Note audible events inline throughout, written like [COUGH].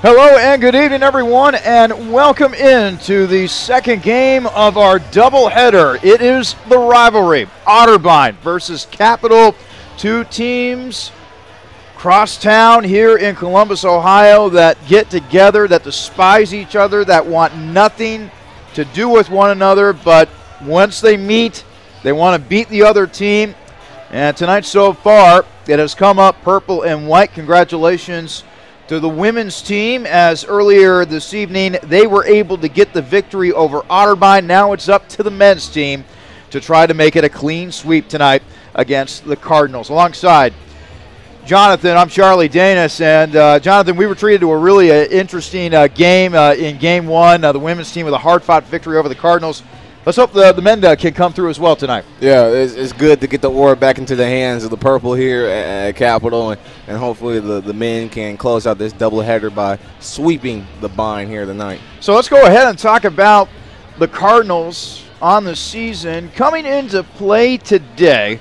Hello and good evening, everyone, and welcome into the second game of our doubleheader. It is the rivalry Otterbein versus Capital. Two teams cross town here in Columbus, Ohio, that get together, that despise each other, that want nothing to do with one another, but once they meet, they want to beat the other team. And tonight, so far, it has come up purple and white. Congratulations to the women's team as earlier this evening they were able to get the victory over Otterbein. Now it's up to the men's team to try to make it a clean sweep tonight against the Cardinals. Alongside Jonathan, I'm Charlie Davis, and uh, Jonathan, we were treated to a really uh, interesting uh, game uh, in Game One. Uh, the women's team with a hard-fought victory over the Cardinals let's hope the, the men uh, can come through as well tonight. Yeah, it's, it's, good to get the oar back into the hands of the purple here at, at Capital, and, and hopefully the, the men can close out this doubleheader by sweeping the bind here tonight. So let's go ahead and talk about the Cardinals on the season coming into play today.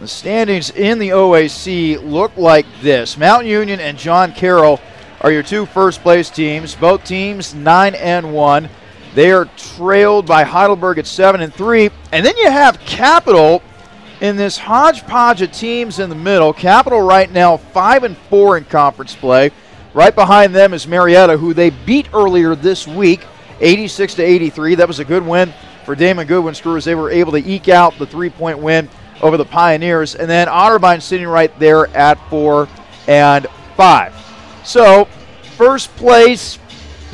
The standings in the OAC look like this. Mount Union and John Carroll are your two first place teams. Both teams 9 and 1. They are trailed by Heidelberg at seven and three, and then you have Capital in this hodgepodge of teams in the middle. Capital right now five and four in conference play. Right behind them is Marietta, who they beat earlier this week, 86 to 83. That was a good win for Damon Goodwin's crew. They were able to eke out the three-point win over the Pioneers, and then Otterbein sitting right there at four and five. So, first place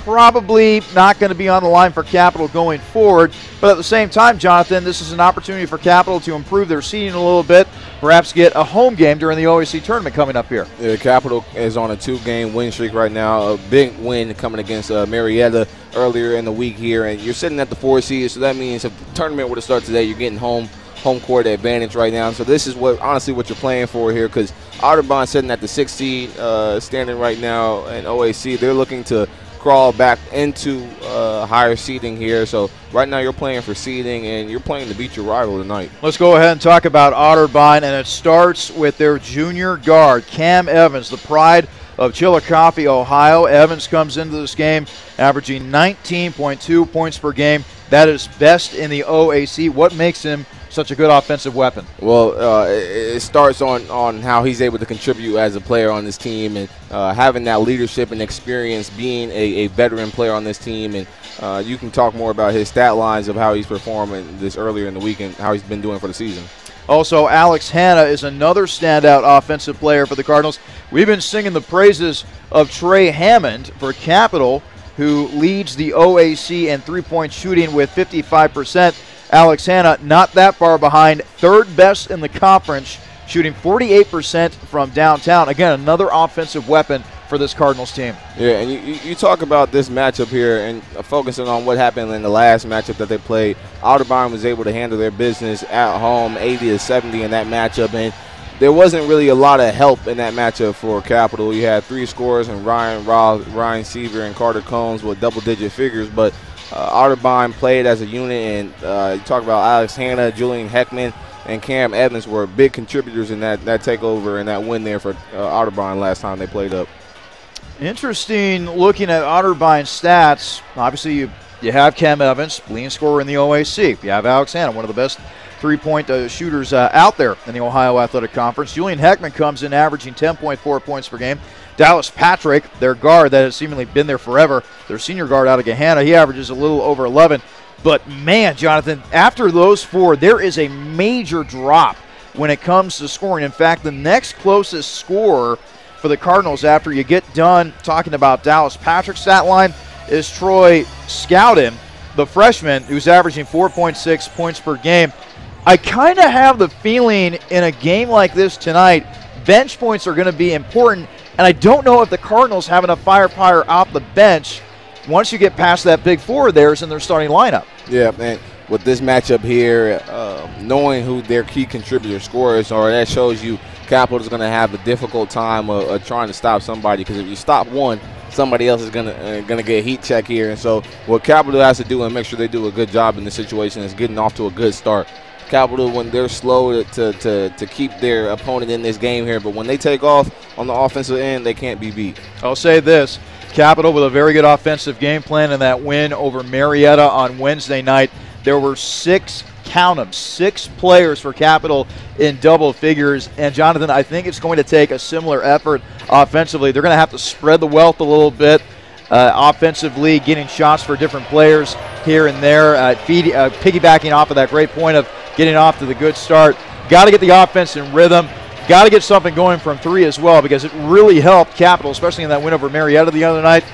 probably not going to be on the line for Capital going forward. But at the same time, Jonathan, this is an opportunity for Capital to improve their seeding a little bit, perhaps get a home game during the OAC tournament coming up here. Yeah, Capital is on a two-game win streak right now. A big win coming against uh, Marietta earlier in the week here, and you're sitting at the four seed, so that means if the tournament were to start today, you're getting home home court advantage right now. So this is what honestly what you're playing for here because Otterbein sitting at the sixth seed, uh, standing right now in OAC. They're looking to crawl back into uh, higher seeding here. So right now you're playing for seeding and you're playing to beat your rival tonight. Let's go ahead and talk about Otterbein, and it starts with their junior guard, Cam Evans, the pride of Chillicothe, Ohio. Evans comes into this game averaging 19.2 points per game. That is best in the OAC. What makes him such a good offensive weapon? Well, uh, it, starts on, on how he's able to contribute as a player on this team and uh, having that leadership and experience, being a, a veteran player on this team. And uh, you can talk more about his stat lines of how he's performing this earlier in the week and how he's been doing for the season. Also, Alex Hanna is another standout offensive player for the Cardinals. We've been singing the praises of Trey Hammond for Capital, who leads the OAC in three point shooting with 55%. Alex Hanna not that far behind, third best in the conference, shooting 48% from downtown. Again, another offensive weapon for this Cardinals team. Yeah, and you, you talk about this matchup here and focusing on what happened in the last matchup that they played. Otterbein was able to handle their business at home, 80 to 70 in that matchup, and there wasn't really a lot of help in that matchup for Capital. You had three scores and Ryan Ryan Seaver, and Carter Combs with double-digit figures, but uh, Otterbein played as a unit, and uh, you talk about Alex Hanna, Julian Heckman, and Cam Evans were big contributors in that, that takeover and that win there for uh, Otterbein last time they played up. Interesting looking at Otterbein's stats. Obviously, you, you have Cam Evans, leading scorer in the OAC. You have Alex Hanna, one of the best three point uh, shooters uh, out there in the Ohio Athletic Conference. Julian Heckman comes in averaging 10.4 points per game. Dallas Patrick, their guard that has seemingly been there forever, their senior guard out of Gahanna, he averages a little over 11. But man, Jonathan, after those four, there is a major drop when it comes to scoring. In fact, the next closest scorer for the Cardinals after you get done talking about Dallas Patrick's stat line is Troy Scowden, the freshman who's averaging 4.6 points per game. I kind of have the feeling in a game like this tonight, bench points are going to be important and I don't know if the Cardinals have enough firepower off the bench once you get past that big four of theirs in their starting lineup. Yeah, man. With this matchup here, uh, knowing who their key contributor scorers are, that shows you Capital is going to have a difficult time of, of trying to stop somebody because if you stop one, somebody else is going to uh, to get a heat check here. And so, what Capital has to do and make sure they do a good job in this situation is getting off to a good start. Capital when they're slow to, to, to keep their opponent in this game here. But when they take off on the offensive end, they can't be beat. I'll say this Capital with a very good offensive game plan in that win over Marietta on Wednesday night. There were six, count them, six players for Capital in double figures. And Jonathan, I think it's going to take a similar effort offensively. They're going to have to spread the wealth a little bit. Uh, offensively, getting shots for different players here and there, uh, feed, uh, piggybacking off of that great point of getting off to the good start. Got to get the offense in rhythm. Got to get something going from three as well because it really helped Capital, especially in that win over Marietta the other night,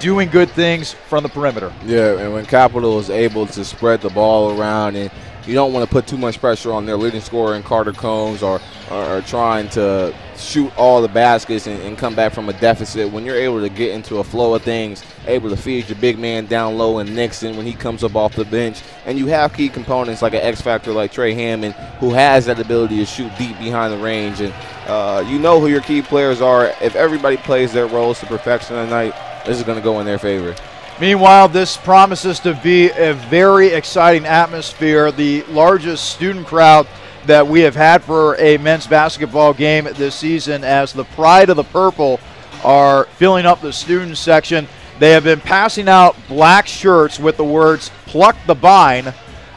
doing good things from the perimeter. Yeah, and when Capital is able to spread the ball around and you don't want to put too much pressure on their leading scorer in Carter Combs or, or, or trying to shoot all the baskets and, and, come back from a deficit. When you're able to get into a flow of things, able to feed your big man down low and Nixon when he comes up off the bench, and you have key components like an X factor like Trey Hammond who has that ability to shoot deep behind the range, and uh, you know who your key players are. If everybody plays their roles to perfection tonight, this is going to go in their favor. Meanwhile, this promises to be a very exciting atmosphere. The largest student crowd that we have had for a men's basketball game this season as the Pride of the Purple are filling up the student section. They have been passing out black shirts with the words pluck the vine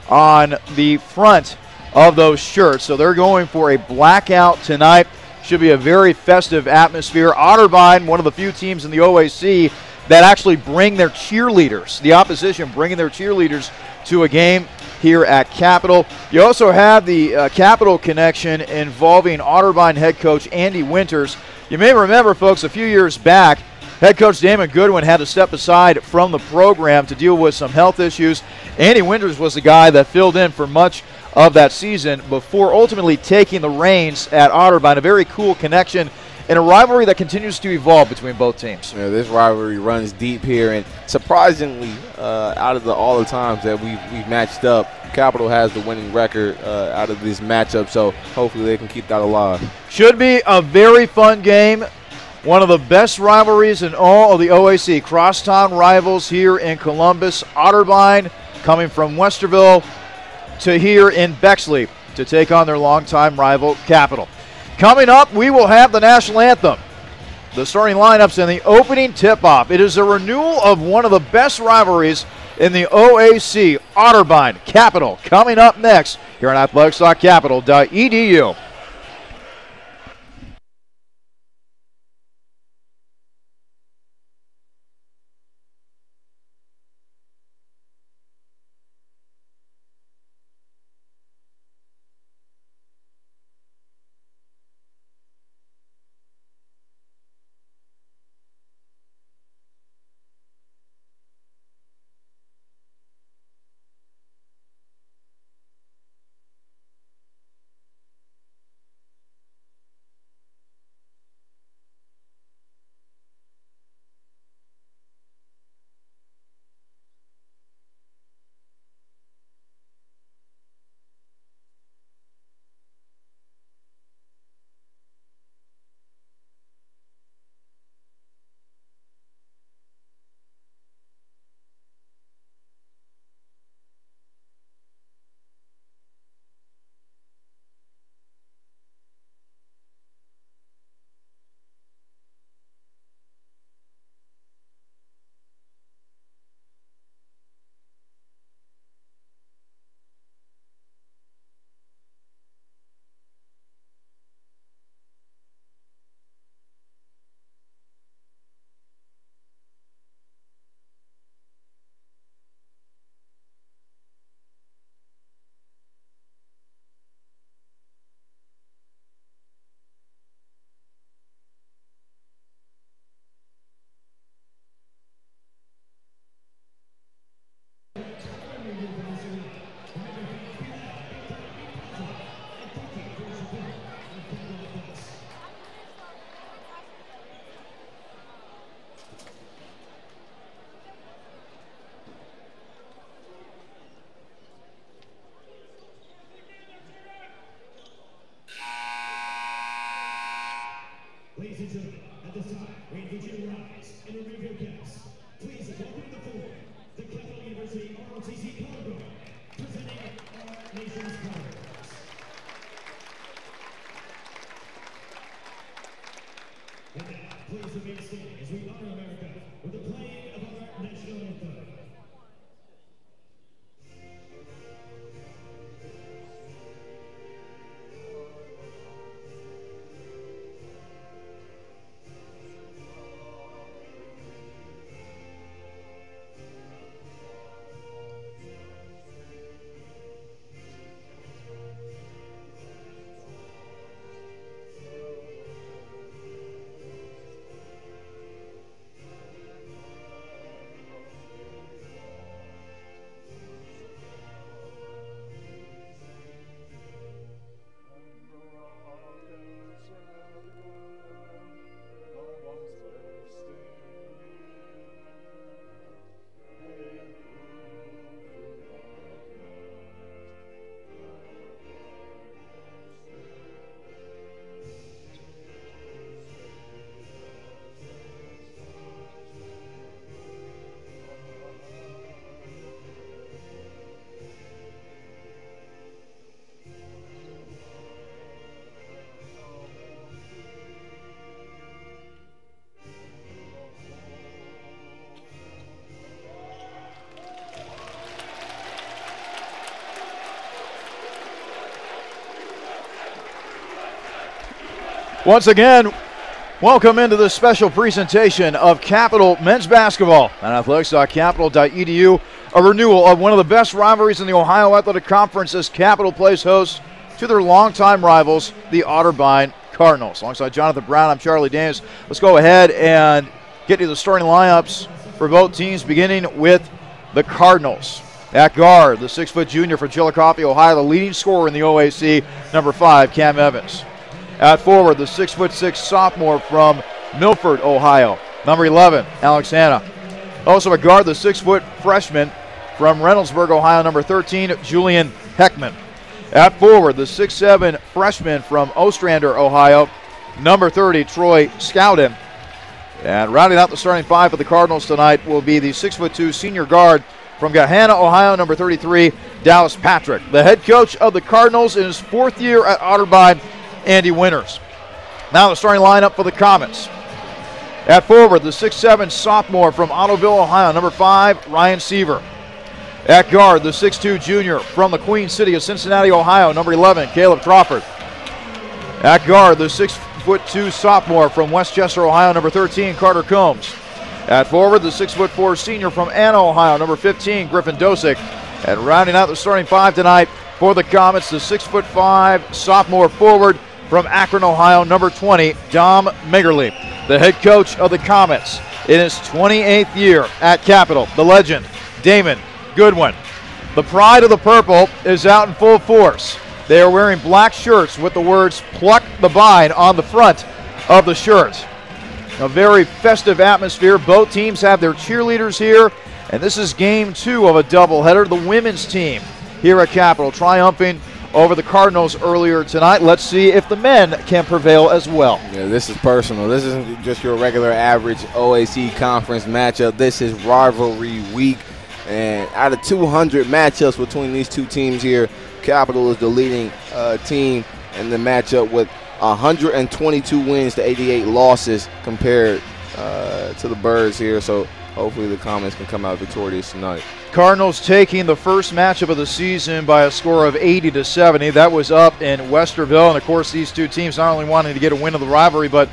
on the front of those shirts. So they're going for a blackout tonight. Should be a very festive atmosphere. Otterbein, one of the few teams in the OAC that actually bring their cheerleaders, the opposition bringing their cheerleaders to a game here at Capital. You also have the uh, Capital connection involving Otterbein head coach Andy Winters. You may remember, folks, a few years back, head coach Damon Goodwin had to step aside from the program to deal with some health issues. Andy Winters was the guy that filled in for much of that season before ultimately taking the reins at Otterbein. A very cool connection and a rivalry that continues to evolve between both teams. Yeah, this rivalry runs deep here, and surprisingly, uh, out of the, all the times that we've, we've matched up, Capital has the winning record uh, out of this matchup, so hopefully they can keep that alive. Should be a very fun game. One of the best rivalries in all of the OAC. Crosstown rivals here in Columbus. Otterbein coming from Westerville to here in Bexley to take on their longtime rival, Capital. Coming up, we will have the national anthem. The starting lineups and the opening tip off. It is a renewal of one of the best rivalries in the OAC, Otterbein Capital, coming up next here on athletics.capital.edu. Once again, welcome into this special presentation of Capital Men's Basketball on athletics.capital.edu. A renewal of one of the best rivalries in the Ohio Athletic Conference as Capital plays host to their longtime rivals, the Otterbein Cardinals. Alongside Jonathan Brown, I'm Charlie Davis. Let's go ahead and get to the starting lineups for both teams, beginning with the Cardinals. At guard, the six foot junior from Chillicothe, Ohio, the leading scorer in the OAC, number five, Cam Evans. At forward, the six foot six sophomore from Milford, Ohio, number 11, Alex Hanna. Also a guard, the six foot freshman from Reynoldsburg, Ohio, number 13, Julian Heckman. At forward, the six seven freshman from Ostrander, Ohio, number 30, Troy Scowden. And rounding out the starting five for the Cardinals tonight will be the six foot two senior guard from Gahanna, Ohio, number 33, Dallas Patrick. The head coach of the Cardinals in his fourth year at Otterbein Andy Winters. Now the starting lineup for the Comets. At forward, the 6'7 sophomore from Ottoville, Ohio, number 5, Ryan Seaver. At guard, the 6'2 junior from the Queen City of Cincinnati, Ohio, number 11, Caleb Crawford. At guard, the 6'2 sophomore from West Chester, Ohio, number 13, Carter Combs. At forward, the 6'4 senior from Anna, Ohio, number 15, Griffin Dosick. And rounding out the starting five tonight for the Comets, the 6'5 sophomore forward from Akron, Ohio, number 20, Dom Megerly, the head coach of the Comets in his 28th year at Capital. The legend, Damon Goodwin. The pride of the purple is out in full force. They are wearing black shirts with the words Pluck the Vine on the front of the shirt. A very festive atmosphere. Both teams have their cheerleaders here, and this is game two of a doubleheader. The women's team here at Capital triumphing over the Cardinals earlier tonight. Let's see if the men can prevail as well. Yeah, this is personal. This isn't just your regular average OAC conference matchup. This is rivalry week. And out of 200 matchups between these two teams here, Capital is the leading uh, team in the matchup with 122 wins to 88 losses compared uh, to the Birds here. So hopefully the Comets can come out victorious tonight. Cardinals taking the first matchup of the season by a score of 80 to 70. That was up in Westerville, and of course, these two teams not only wanting to get a win of the rivalry, but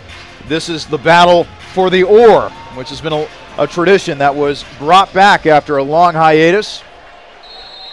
this is the battle for the oar, which has been a, a tradition that was brought back after a long hiatus.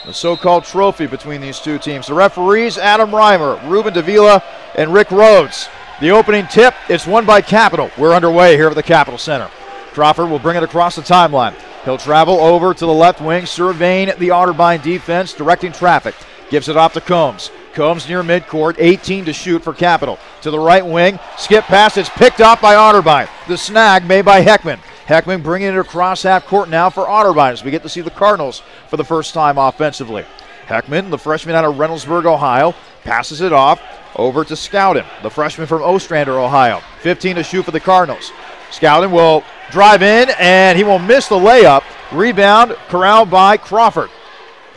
The so-called trophy between these two teams. The referees: Adam Reimer, Ruben Davila, and Rick Rhodes. The opening tip, it's won by Capital. We're underway here at the Capital Center. Crawford will bring it across the timeline. He'll travel over to the left wing, surveying the Otterbein defense, directing traffic. Gives it off to Combs. Combs near midcourt, 18 to shoot for Capital. To the right wing, skip pass, it's picked off by Otterbein. The snag made by Heckman. Heckman bringing it across half court now for Otterbein as we get to see the Cardinals for the first time offensively. Heckman, the freshman out of Reynoldsburg, Ohio, passes it off over to Scowden, the freshman from Ostrander, Ohio. 15 to shoot for the Cardinals. Scowden will drive in, and he will miss the layup. Rebound corralled by Crawford.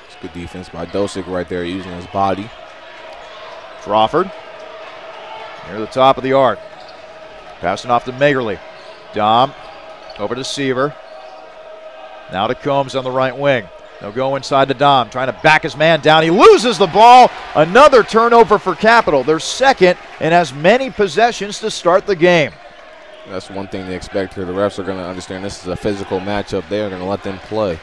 It's good defense by Dosick right there, using his body. Crawford near the top of the arc. Passing off to Magerly. Dom Over to Seaver. Now to Combs on the right wing. They'll go inside to Dom, trying to back his man down. He loses the ball. Another turnover for Capital. They're second and has many possessions to start the game. That's one thing they expect here. The refs are going to understand this is a physical matchup. They are going to let them play.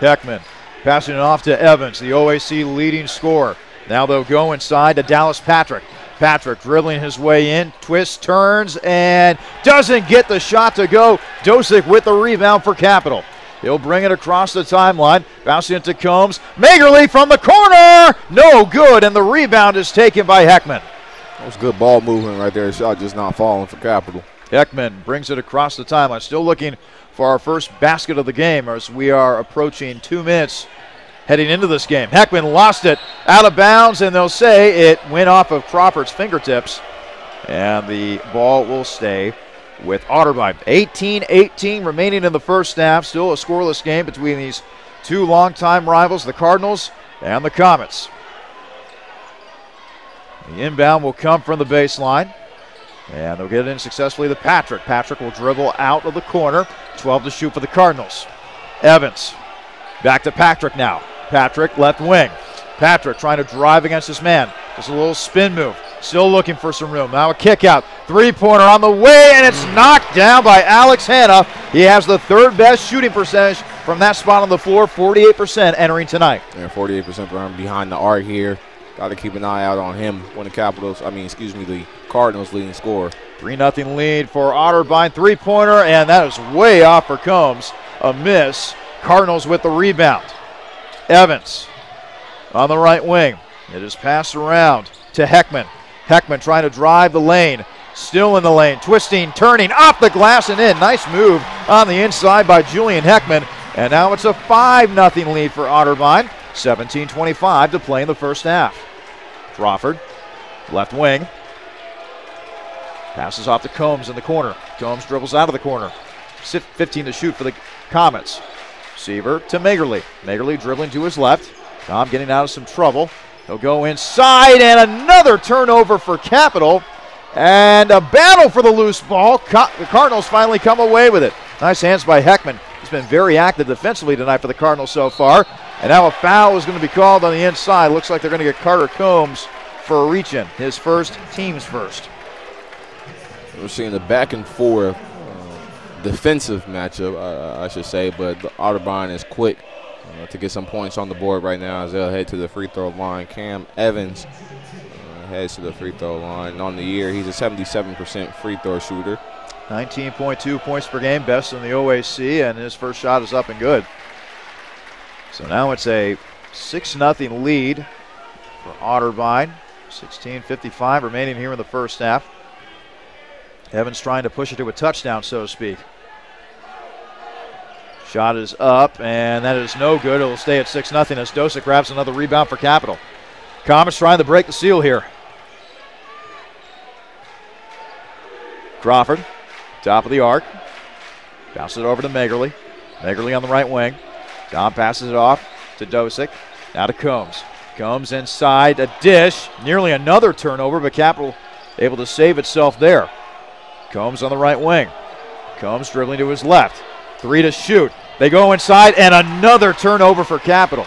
Heckman passing it off to Evans, the OAC leading scorer. Now they'll go inside to Dallas Patrick. Patrick dribbling his way in, twists, turns, and doesn't get the shot to go. Dosick with the rebound for Capital. He'll bring it across the timeline, bouncing into Combs. Magerly from the corner, no good, and the rebound is taken by Heckman. That was good ball movement right there. The shot just not falling for Capital. Heckman brings it across the timeline. Still looking for our first basket of the game as we are approaching two minutes heading into this game. Heckman lost it out of bounds, and they'll say it went off of Crawford's fingertips, and the ball will stay with Otterbein. 18 18 remaining in the first half. Still a scoreless game between these two longtime rivals, the Cardinals and the Comets. The inbound will come from the baseline. And they'll get it in successfully to Patrick. Patrick will dribble out of the corner. 12 to shoot for the Cardinals. Evans. Back to Patrick now. Patrick, left wing. Patrick trying to drive against his man. Just a little spin move. Still looking for some room. Now a kick out. Three pointer on the way, and it's knocked down by Alex Hanna. He has the third best shooting percentage from that spot on the floor, 48% entering tonight. Yeah, 48% behind the arc here. Got to keep an eye out on him when the Capitals, I mean, excuse me, the Cardinals leading score. 3 0 lead for Otterbein. Three pointer, and that is way off for Combs. A miss. Cardinals with the rebound. Evans on the right wing. It is passed around to Heckman. Heckman trying to drive the lane. Still in the lane. Twisting, turning, off the glass and in. Nice move on the inside by Julian Heckman. And now it's a 5 0 lead for Otterbein. 17 25 to play in the first half. Crawford, left wing. Passes off to Combs in the corner. Combs dribbles out of the corner. 15 to shoot for the Comets. Seaver to Magerly. Magerly dribbling to his left. Dom getting out of some trouble. He'll go inside and another turnover for Capital. And a battle for the loose ball. the Cardinals finally come away with it. Nice hands by Heckman. He's been very active defensively tonight for the Cardinals so far. And now a foul is going to be called on the inside. Looks like they're going to get Carter Combs for a reach in. His first, team's first. We're seeing the back and forth uh, defensive matchup, uh, I should say, but Otterbein is quick uh, to get some points on the board right now as they'll head to the free throw line. Cam Evans uh, heads to the free throw line. On the year, he's a 77% free throw shooter. 19.2 points per game, best in the OAC, and his first shot is up and good. So now it's a 6 0 lead for Otterbein. 16.55 remaining here in the first half. Evans trying to push it to a touchdown, so to speak. Shot is up, and that is no good. It'll stay at 6 0 as Dosick grabs another rebound for Capital. Comets trying to break the seal here. Crawford, top of the arc. Bounces it over to Magerly. Magerly on the right wing. John passes it off to Dosick. Now to Combs. Combs inside, a dish. Nearly another turnover, but Capital able to save itself there. Combs on the right wing. Combs dribbling to his left. Three to shoot. They go inside, and another turnover for Capital.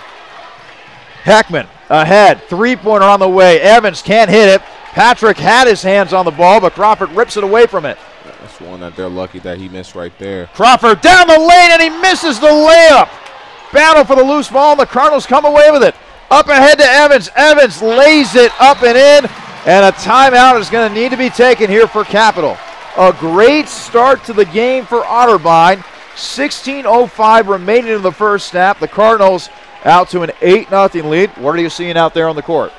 Heckman ahead. Three pointer on the way. Evans can't hit it. Patrick had his hands on the ball, but Crawford rips it away from it. That's one that they're lucky that he missed right there. Crawford down the lane, and he misses the layup. Battle for the loose ball, and the Cardinals come away with it. Up ahead to Evans. Evans lays it up and in, and a timeout is going to need to be taken here for Capital. A great start to the game for Otterbein. 16.05 remaining in the first snap. The Cardinals out to an 8 0 lead. What are you seeing out there on the court?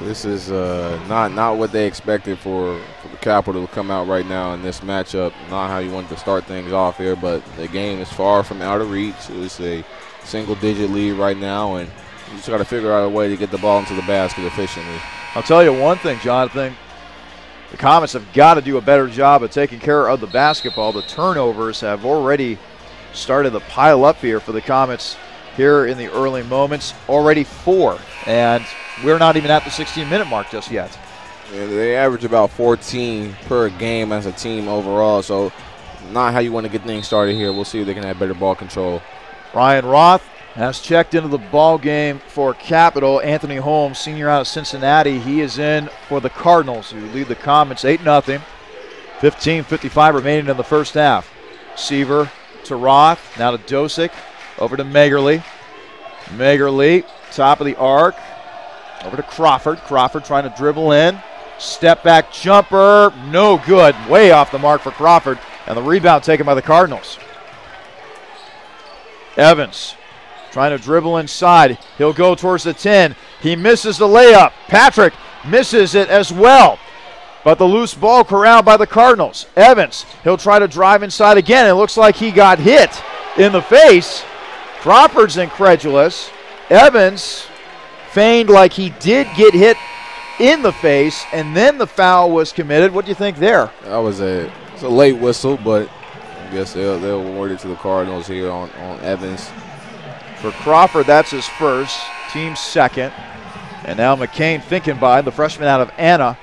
This is uh, not not what they expected for, for the Capital to come out right now in this matchup. Not how you wanted to start things off here, but the game is far from out of reach. It's a single-digit lead right now, and you just got to figure out a way to get the ball into the basket efficiently. I'll tell you one thing, Jonathan. The Comets have got to do a better job of taking care of the basketball. The turnovers have already started to pile up here for the Comets here in the early moments. Already four, and we're not even at the 16 minute mark just yet. Yeah, they average about 14 per game as a team overall, so not how you want to get things started here. We'll see if they can have better ball control. Ryan Roth has checked into the ball game for Capital. Anthony Holmes, senior out of Cincinnati, he is in for the Cardinals, who lead the Comets 8 0. 15.55 remaining in the first half. Seaver to Roth, now to Dosick, over to Magerly. Magerly, top of the arc, over to Crawford. Crawford trying to dribble in. Step back jumper, no good. Way off the mark for Crawford. And the rebound taken by the Cardinals. Evans trying to dribble inside. He'll go towards the 10. He misses the layup. Patrick misses it as well. But the loose ball corralled by the Cardinals. Evans, he'll try to drive inside again. It looks like he got hit in the face. Crawford's incredulous. Evans feigned like he did get hit in the face, and then the foul was committed. What do you think there? That was a, it's a late whistle, but I guess they'll, they'll award it to the Cardinals here on, on Evans. For Crawford, that's his first, team second. And now McCain Finkenbein, the freshman out of Anna,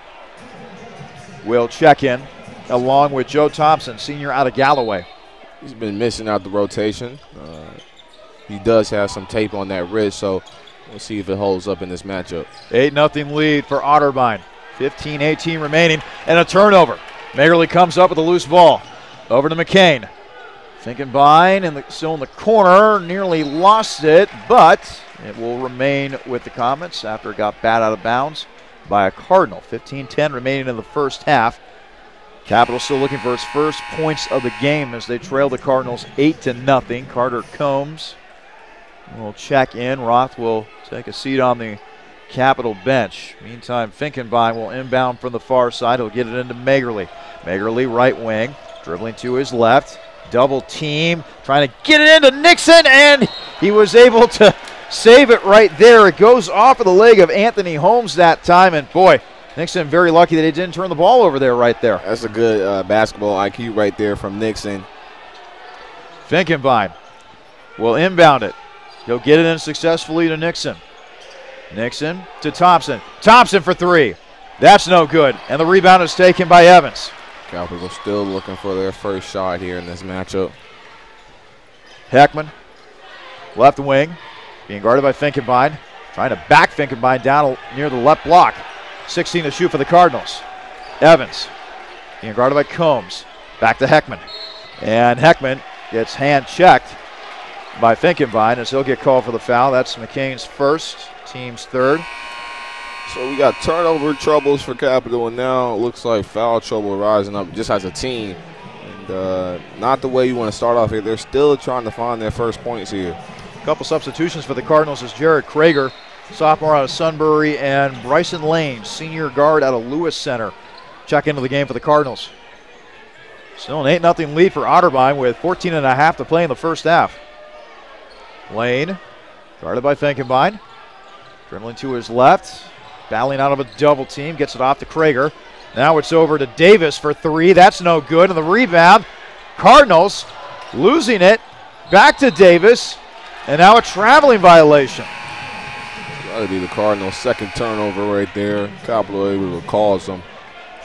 will check in along with Joe Thompson, senior out of Galloway. He's been missing out the rotation. Uh, he does have some tape on that wrist, so we'll see if it holds up in this matchup. 8 0 lead for Otterbein. 15 18 remaining, and a turnover. Magerly comes up with a loose ball. Over to McCain. Finkenbein in the, still in the corner, nearly lost it, but it will remain with the Comets after it got bat out of bounds by a Cardinal. 15 10 remaining in the first half. Capital still looking for its first points of the game as they trail the Cardinals 8 to nothing. Carter Combs will check in. Roth will take a seat on the Capital bench. Meantime, Finkenbein will inbound from the far side. He'll get it into Magerly. Magerly, right wing, dribbling to his left. Double team, trying to get it into Nixon, and he was able to save it right there. It goes off of the leg of Anthony Holmes that time, and boy, Nixon very lucky that he didn't turn the ball over there right there. That's a good uh, basketball IQ right there from Nixon. Finkenbein will inbound it. He'll get it in successfully to Nixon. Nixon to Thompson. Thompson for three. That's no good. And the rebound is taken by Evans. Capital still looking for their first shot here in this matchup. Heckman, left wing, being guarded by Finkenbein. Trying to back Finkenbein down near the left block. 16 to shoot for the Cardinals. Evans, being guarded by Combs. Back to Heckman. And Heckman gets hand checked by Finkenbein as he'll get called for the foul. That's McCain's first, team's third. So we got turnover troubles for Capital, and now it looks like foul trouble rising up just as a team. And uh, not the way you want to start off here. They're still trying to find their first points here. A couple substitutions for the Cardinals is Jared Krager, sophomore out of Sunbury, and Bryson Lane, senior guard out of Lewis Center, check into the game for the Cardinals. Still an 8 0 lead for Otterbein with 14 and a half to play in the first half. Lane, guarded by Finkenbein. Dribbling to his left, battling out of a double team, gets it off to Krager. Now it's over to Davis for three. That's no good. And the rebound, Cardinals losing it. Back to Davis. And now a traveling violation. That'll be the Cardinals' second turnover right there. Capital able to cause some,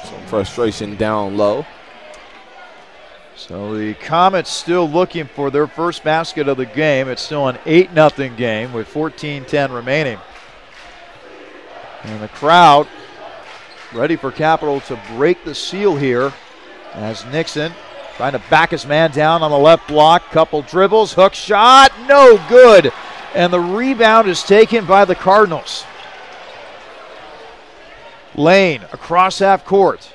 some frustration down low. So the Comets still looking for their first basket of the game. It's still an 8 0 game with 14 10 remaining. And the crowd ready for Capital to break the seal here as Nixon trying to back his man down on the left block. Couple dribbles, hook shot, no good. And the rebound is taken by the Cardinals. Lane across half court,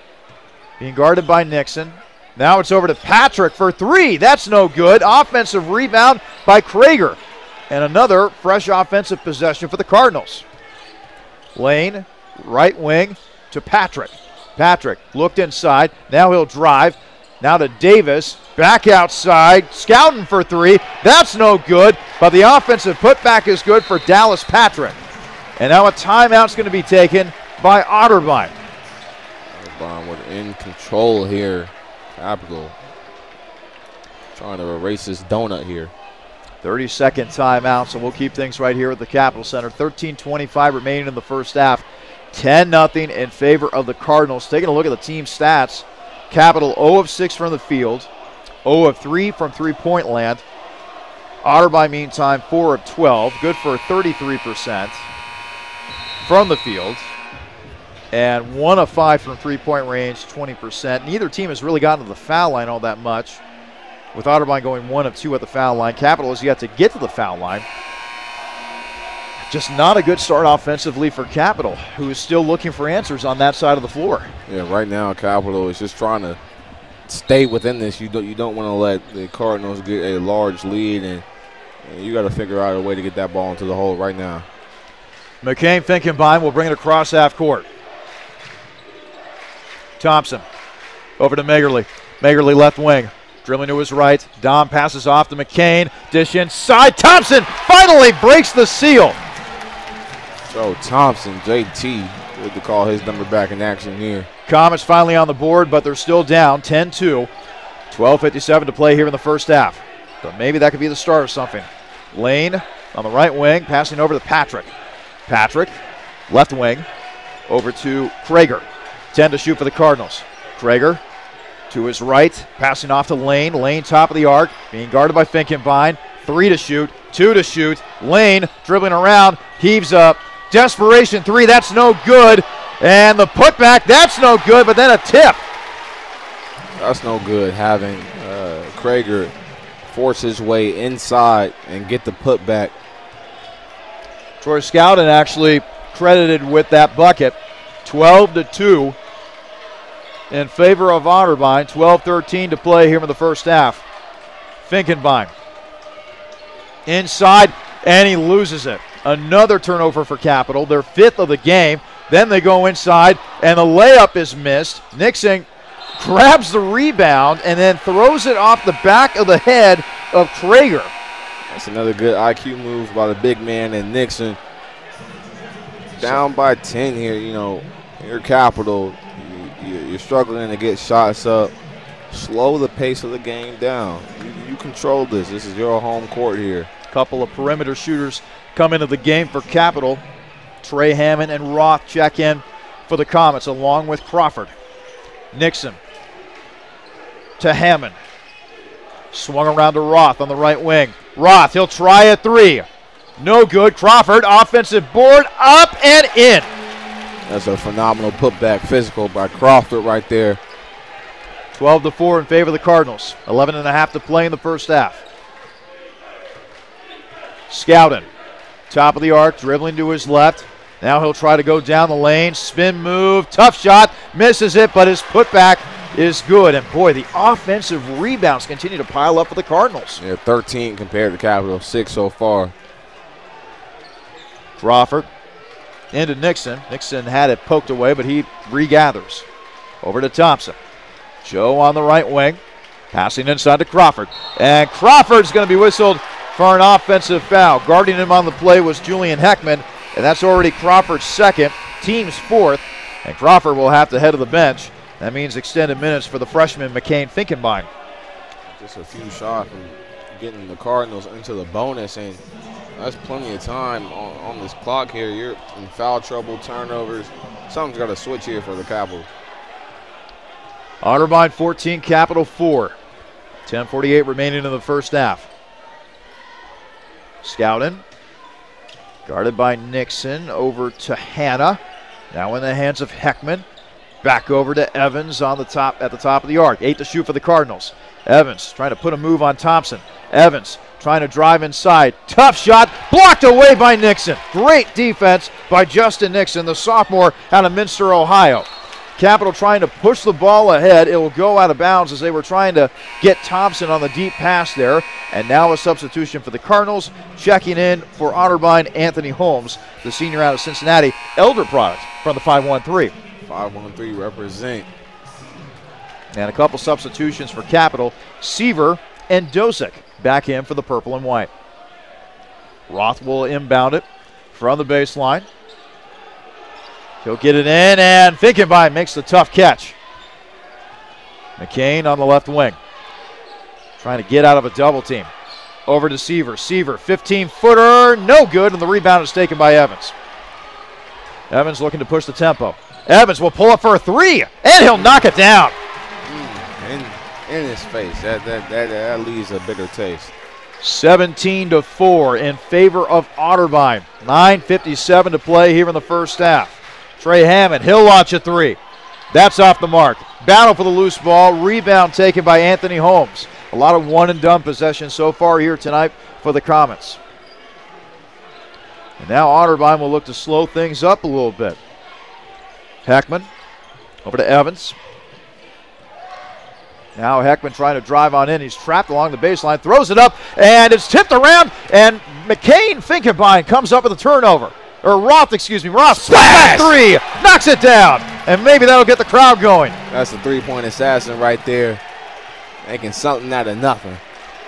being guarded by Nixon. Now it's over to Patrick for three. That's no good. Offensive rebound by Krager. And another fresh offensive possession for the Cardinals. Lane, right wing to Patrick. Patrick looked inside. Now he'll drive. Now to Davis. Back outside. Scowden for three. That's no good. But the offensive putback is good for Dallas Patrick. And now a timeout's going to be taken by Otterbein. Otterbein in control here. Capital trying to erase this donut here. 30 second timeout, so we'll keep things right here at the Capital Center. 13 25 remaining in the first half. 10 0 in favor of the Cardinals. Taking a look at the team stats Capital 0 of 6 from the field, 0 of 3 from three point land. Otterbein, meantime, 4 of 12, good for 33% from the field. And 1 of 5 from three point range, 20%. Neither team has really gotten to the foul line all that much, with Otterbein going 1 of 2 at the foul line. Capital has yet to get to the foul line. Just not a good start offensively for Capital, who is still looking for answers on that side of the floor. Yeah, right now Capital is just trying to stay within this. You don't you don't want to let the Cardinals get a large lead, and, and you got to figure out a way to get that ball into the hole right now. McCain Finkenbein will bring it across half court. Thompson over to Magerly. Magerly left wing. Drilling to his right. Dom passes off to McCain. Dish inside. Thompson finally breaks the seal. So Thompson, JT, good to call his number back in action here. Comets finally on the board, but they're still down 10 2. 12.57 to play here in the first half. But maybe that could be the start of something. Lane on the right wing, passing over to Patrick. Patrick, left wing, over to Krager. 10 to shoot for the Cardinals. Krager to his right, passing off to Lane. Lane top of the arc, being guarded by Finkenbein. Three to shoot, two to shoot. Lane dribbling around, heaves up, Desperation three, that's no good. And the putback, that's no good, but then a tip. That's no good having uh, Krager force his way inside and get the putback. Troy Scowden actually credited with that bucket. 12 to 2 in favor of Otterbein. 12 13 to play here in the first half. Finkenbein inside, and he loses it. Another turnover for Capital, their fifth of the game. Then they go inside, and the layup is missed. Nixon grabs the rebound and then throws it off the back of the head of Krager. That's another good IQ move by the big man and Nixon. Down by 10 here, you know, your capital, you, are struggling to get shots up. Slow the pace of the game down. You, you control this. This is your home court here. Couple of perimeter shooters come into the game for Capital. Trey Hammond and Roth check in for the Comets along with Crawford. Nixon to Hammond. Swung around to Roth on the right wing. Roth, he'll try a three. No good. Crawford, offensive board, up and in. That's a phenomenal putback physical by Crawford right there. 12 to 4 in favor of the Cardinals. 11 and a half to play in the first half. Scowden Top of the arc, dribbling to his left. Now he'll try to go down the lane. Spin move, tough shot, misses it, but his putback is good. And boy, the offensive rebounds continue to pile up for the Cardinals. Yeah, 13 compared to Capital, six so far. Crawford into Nixon. Nixon had it poked away, but he regathers. Over to Thompson. Joe on the right wing, passing inside to Crawford. And Crawford's going to be whistled for an offensive foul. Guarding him on the play was Julian Heckman, and that's already Crawford's second, team's fourth. And Crawford will have to head to the bench. That means extended minutes for the freshman McCain Finkenbein. Just a few shots from getting the Cardinals into the bonus, and that's plenty of time on, on this clock here. You're in foul trouble, turnovers. Something's got to switch here for the Capitals. Otterbein 14, Capital 4. 10:48 remaining in the first half. Scowden. Guarded by Nixon over to Hanna. Now in the hands of Heckman. Back over to Evans on the top at the top of the arc. Eight to shoot for the Cardinals. Evans trying to put a move on Thompson. Evans trying to drive inside. Tough shot, blocked away by Nixon. Great defense by Justin Nixon, the sophomore out of Minster, Ohio. Capital trying to push the ball ahead. It will go out of bounds as they were trying to get Thompson on the deep pass there. And now a substitution for the Cardinals. Checking in for Otterbein, Anthony Holmes, the senior out of Cincinnati, elder product from the 513. 513 represent. And a couple substitutions for Capital. Seaver and Dosick back in for the purple and white. Roth will inbound it from the baseline. He'll get it in, and Finkenbein makes the tough catch. McCain on the left wing. Trying to get out of a double team. Over to Seaver. Seaver, 15 footer, no good, and the rebound is taken by Evans. Evans looking to push the tempo. Evans will pull up for a three, and he'll knock it down. In, his face. That, that, that, that leaves a bitter taste. 17 to 4 in favor of Otterbein. 9.57 to play here in the first half. Trey Hammond, he'll launch a three. That's off the mark. Battle for the loose ball. Rebound taken by Anthony Holmes. A lot of one and done possession so far here tonight for the Comets. And now Otterbein will look to slow things up a little bit. Heckman over to Evans. Now Heckman trying to drive on in. He's trapped along the baseline, throws it up, and it's tipped around. And McCain Finkenbein comes up with a turnover. Or Roth, excuse me. Roth splash three, knocks it down, and maybe that'll get the crowd going. That's a three-point assassin right there, making something out of nothing.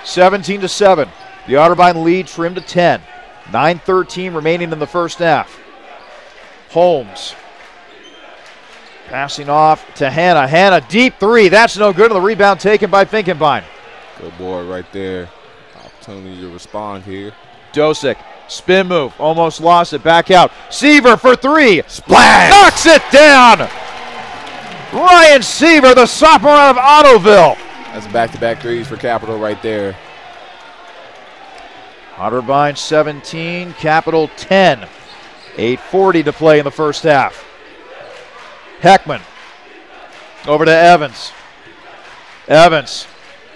17 to seven. The Otterbein lead trimmed to 10. 9-13 remaining in the first half. Holmes Passing off to Hannah. Hannah, deep three. That's no good. And the rebound taken by Finkenbein. Good boy right there. Opportunity to respond here. Dosick, spin move. Almost lost it. Back out. Seaver for three. Splash! Knocks it down. Ryan Seaver, the sophomore out of Ottoville. That's back-to-back threes for Capital right there. Otterbein 17, Capital 10. 8.40 to play in the first half. Heckman over to Evans. Evans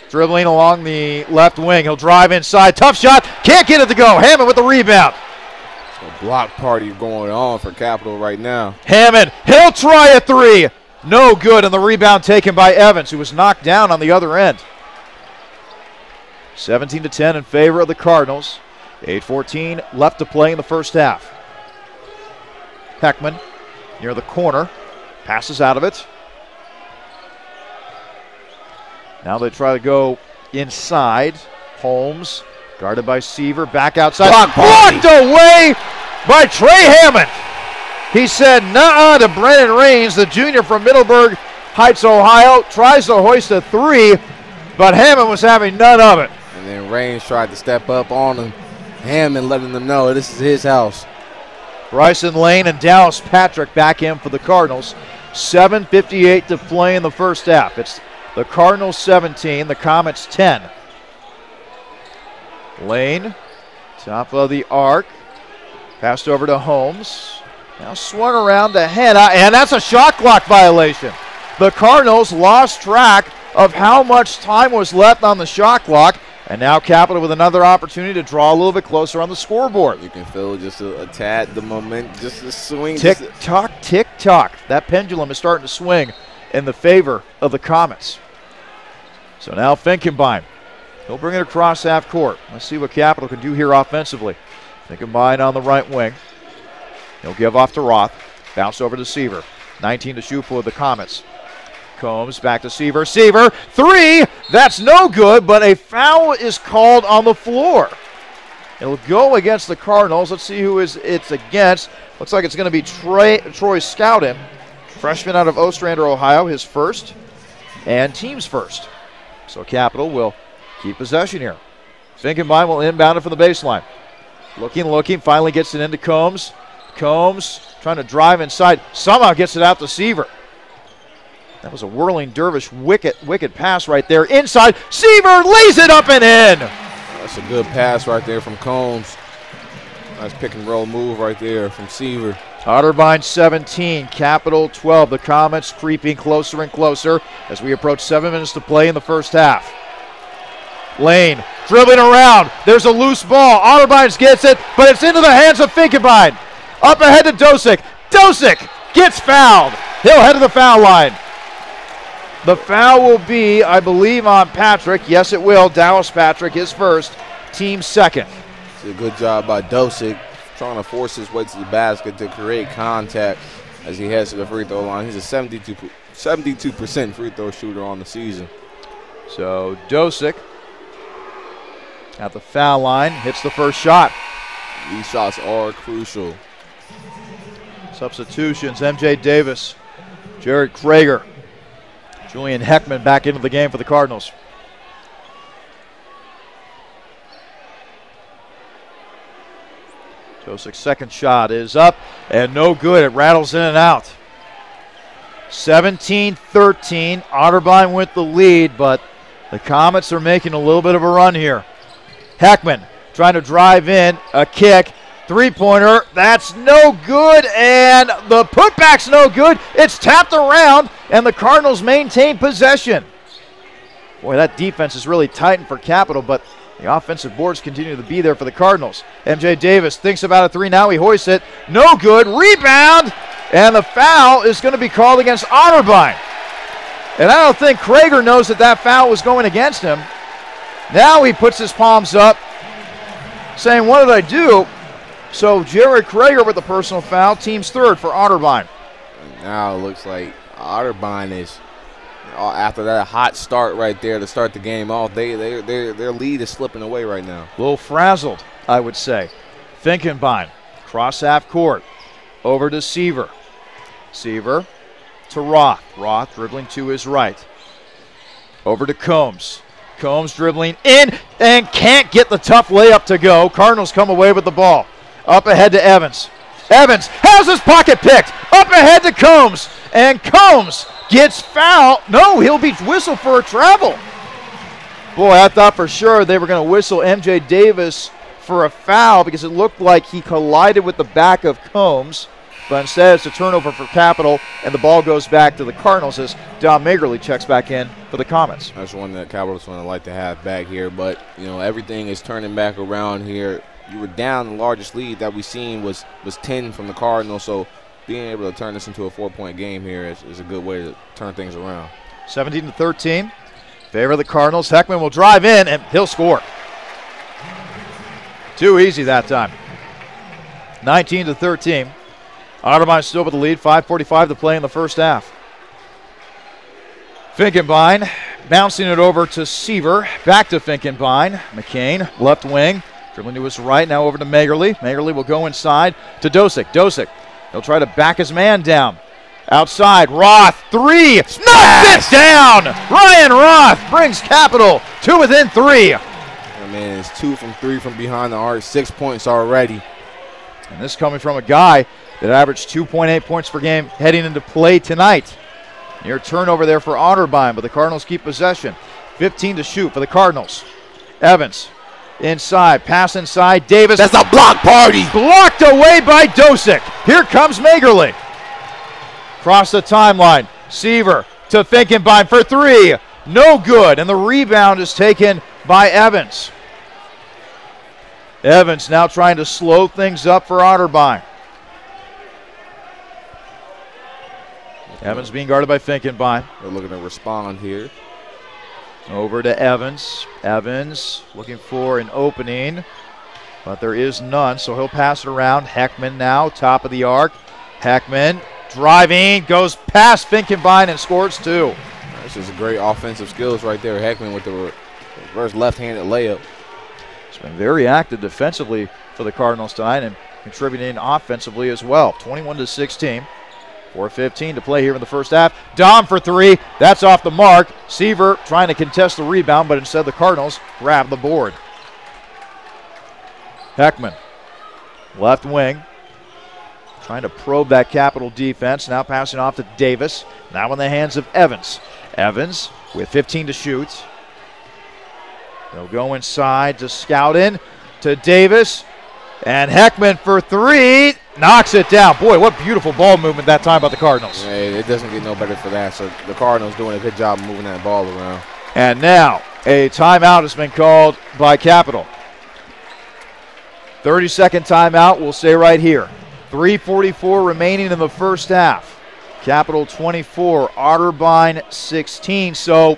dribbling along the left wing. He'll drive inside. Tough shot. Can't get it to go. Hammond with the rebound. A block party going on for Capital right now. Hammond, he'll try a three. No good, and the rebound taken by Evans, who was knocked down on the other end. 17 to 10 in favor of the Cardinals. 8:14 left to play in the first half. Heckman near the corner. Passes out of it. Now they try to go inside. Holmes, guarded by Seaver, back outside. Block Blocked away by Trey Hammond. He said nah to Brennan Rains, the junior from Middleburg Heights, Ohio. Tries to hoist a three, but Hammond was having none of it. And then Rains tried to step up on him. Hammond letting them know this is his house. Bryson Lane and Dallas Patrick back in for the Cardinals. 7.58 to play in the first half. It's the Cardinals 17, the Comets 10. Lane, top of the arc. Passed over to Holmes. Now swung around to Hannah, and that's a shot clock violation. The Cardinals lost track of how much time was left on the shot clock and now Capital with another opportunity to draw a little bit closer on the scoreboard. You can feel just a, a tad the moment, just the swing. Tick tock, tick tock. That pendulum is starting to swing in the favor of the Comets. So now Finkenbein. He'll bring it across half court. Let's see what Capital can do here offensively. Finkenbein on the right wing. He'll give off to Roth. Bounce over to Seaver. 19 to shoot for the Comets. Combs back to Seaver. Seaver, three. That's no good, but a foul is called on the floor. It'll go against the Cardinals. Let's see who is it's against. Looks like it's going to be Troy, Troy Scowden, freshman out of Ostrander, Ohio, his first and team's first. So Capital will keep possession here. Finkenbein will inbound it from the baseline. Looking, looking, finally gets it into Combs. Combs trying to drive inside, somehow gets it out to Seaver. That was a whirling dervish wicked wicked pass right there. Inside, Seaver lays it up and in. That's a good pass right there from Combs. Nice pick and roll move right there from Seaver. Otterbein 17, Capital 12. The Comets creeping closer and closer as we approach seven minutes to play in the first half. Lane dribbling around. There's a loose ball. Otterbein gets it, but it's into the hands of Finkenbein. Up ahead to Dosick. Dosick gets fouled. He'll head to the foul line. The foul will be, I believe, on Patrick. Yes, it will. Dallas Patrick, his first, team second. It's a good job by Dosick, trying to force his way to the basket to create contact as he heads to the free throw line. He's a 72, 72% free throw shooter on the season. So Dosick at the foul line hits the first shot. These shots are crucial. Substitutions MJ Davis, Jared Krager, Julian Heckman back into the game for the Cardinals. Dosick's second shot is up and no good. It rattles in and out. 17 13. Otterbein with the lead, but the Comets are making a little bit of a run here. Heckman trying to drive in, a kick, three pointer. That's no good, and the putback's no good. It's tapped around, and the Cardinals maintain possession. Boy, that defense is really tightened for Capital, but the offensive boards continue to be there for the Cardinals. MJ Davis thinks about a three now. He hoists it. No good. Rebound. And the foul is going to be called against Otterbein. And I don't think Krager knows that that foul was going against him. Now he puts his palms up, saying, What did I do? So Jared Krager with the personal foul, team's third for Otterbein. Now it looks like Otterbein is uh, after that hot start right there to start the game off. They, they, they their lead is slipping away right now. A little frazzled, I would say. Finkenbein, cross half court, over to Seaver. Seaver to Roth. Roth dribbling to his right. Over to Combs. Combs dribbling in and can't get the tough layup to go. Cardinals come away with the ball. Up ahead to Evans. Evans has his pocket picked. Up ahead to Combs. And Combs gets fouled. No, he'll be whistled for a travel. Boy, I thought for sure they were going to whistle MJ Davis for a foul because it looked like he collided with the back of Combs. But instead, it's a turnover for Capital, and the ball goes back to the Cardinals as Dom Magerly checks back in for the Comets. That's one that Capital's to like to have back here. But, you know, everything is turning back around here. You were down. The largest lead that we've seen was, was 10 from the Cardinals. So being able to turn this into a four-point game here is, is a good way to turn things around. 17 to 13. Favor of the Cardinals. Heckman will drive in, and he'll score. Too easy that time. 19 to 13. Otterbein still with the lead. 5.45 to play in the first half. Finkenbein bouncing it over to Seaver. Back to Finkenbein. McCain, left wing. Dribbling to his right. Now over to Magerly. Magerly will go inside to Dosick. Dosick. He'll try to back his man down. Outside, Roth, three. Knocks it down. Ryan Roth brings Capital to within three. I mean, it's two from three from behind the arc, six points already. And this coming from a guy that averaged 2.8 points per game heading into play tonight. Near turnover there for Otterbein, but the Cardinals keep possession. 15 to shoot for the Cardinals. Evans inside, pass inside. Davis. That's a block party. Blocked away by Dosick. Here comes Magerly. Cross the timeline. Seaver to Finkenbein for three. No good. And the rebound is taken by Evans. Evans now trying to slow things up for Otterbein. Evans being guarded by Finkenbein. They're looking to respond here. Over to Evans. Evans looking for an opening, but there is none, so he'll pass it around. Heckman now, top of the arc. Heckman driving, goes past Finkenbein and scores two. This is great offensive skills right there. Heckman with the reverse left-handed layup. He's been very active defensively for the Cardinals tonight and contributing offensively as well. 21 to 16. 4.15 to play here in the first half. Dom for three. That's off the mark. Seaver trying to contest the rebound, but instead the Cardinals grab the board. Heckman, left wing, trying to probe that capital defense. Now passing off to Davis. Now in the hands of Evans. Evans with 15 to shoot. They'll go inside to Scowden to Davis. And Heckman for three knocks it down. Boy, what beautiful ball movement that time by the Cardinals. Hey, it doesn't get no better for that. So the Cardinals doing a good job moving that ball around. And now a timeout has been called by Capital. 30 second timeout. We'll stay right here. 3:44 remaining in the first half. Capital 24, Otterbein 16. So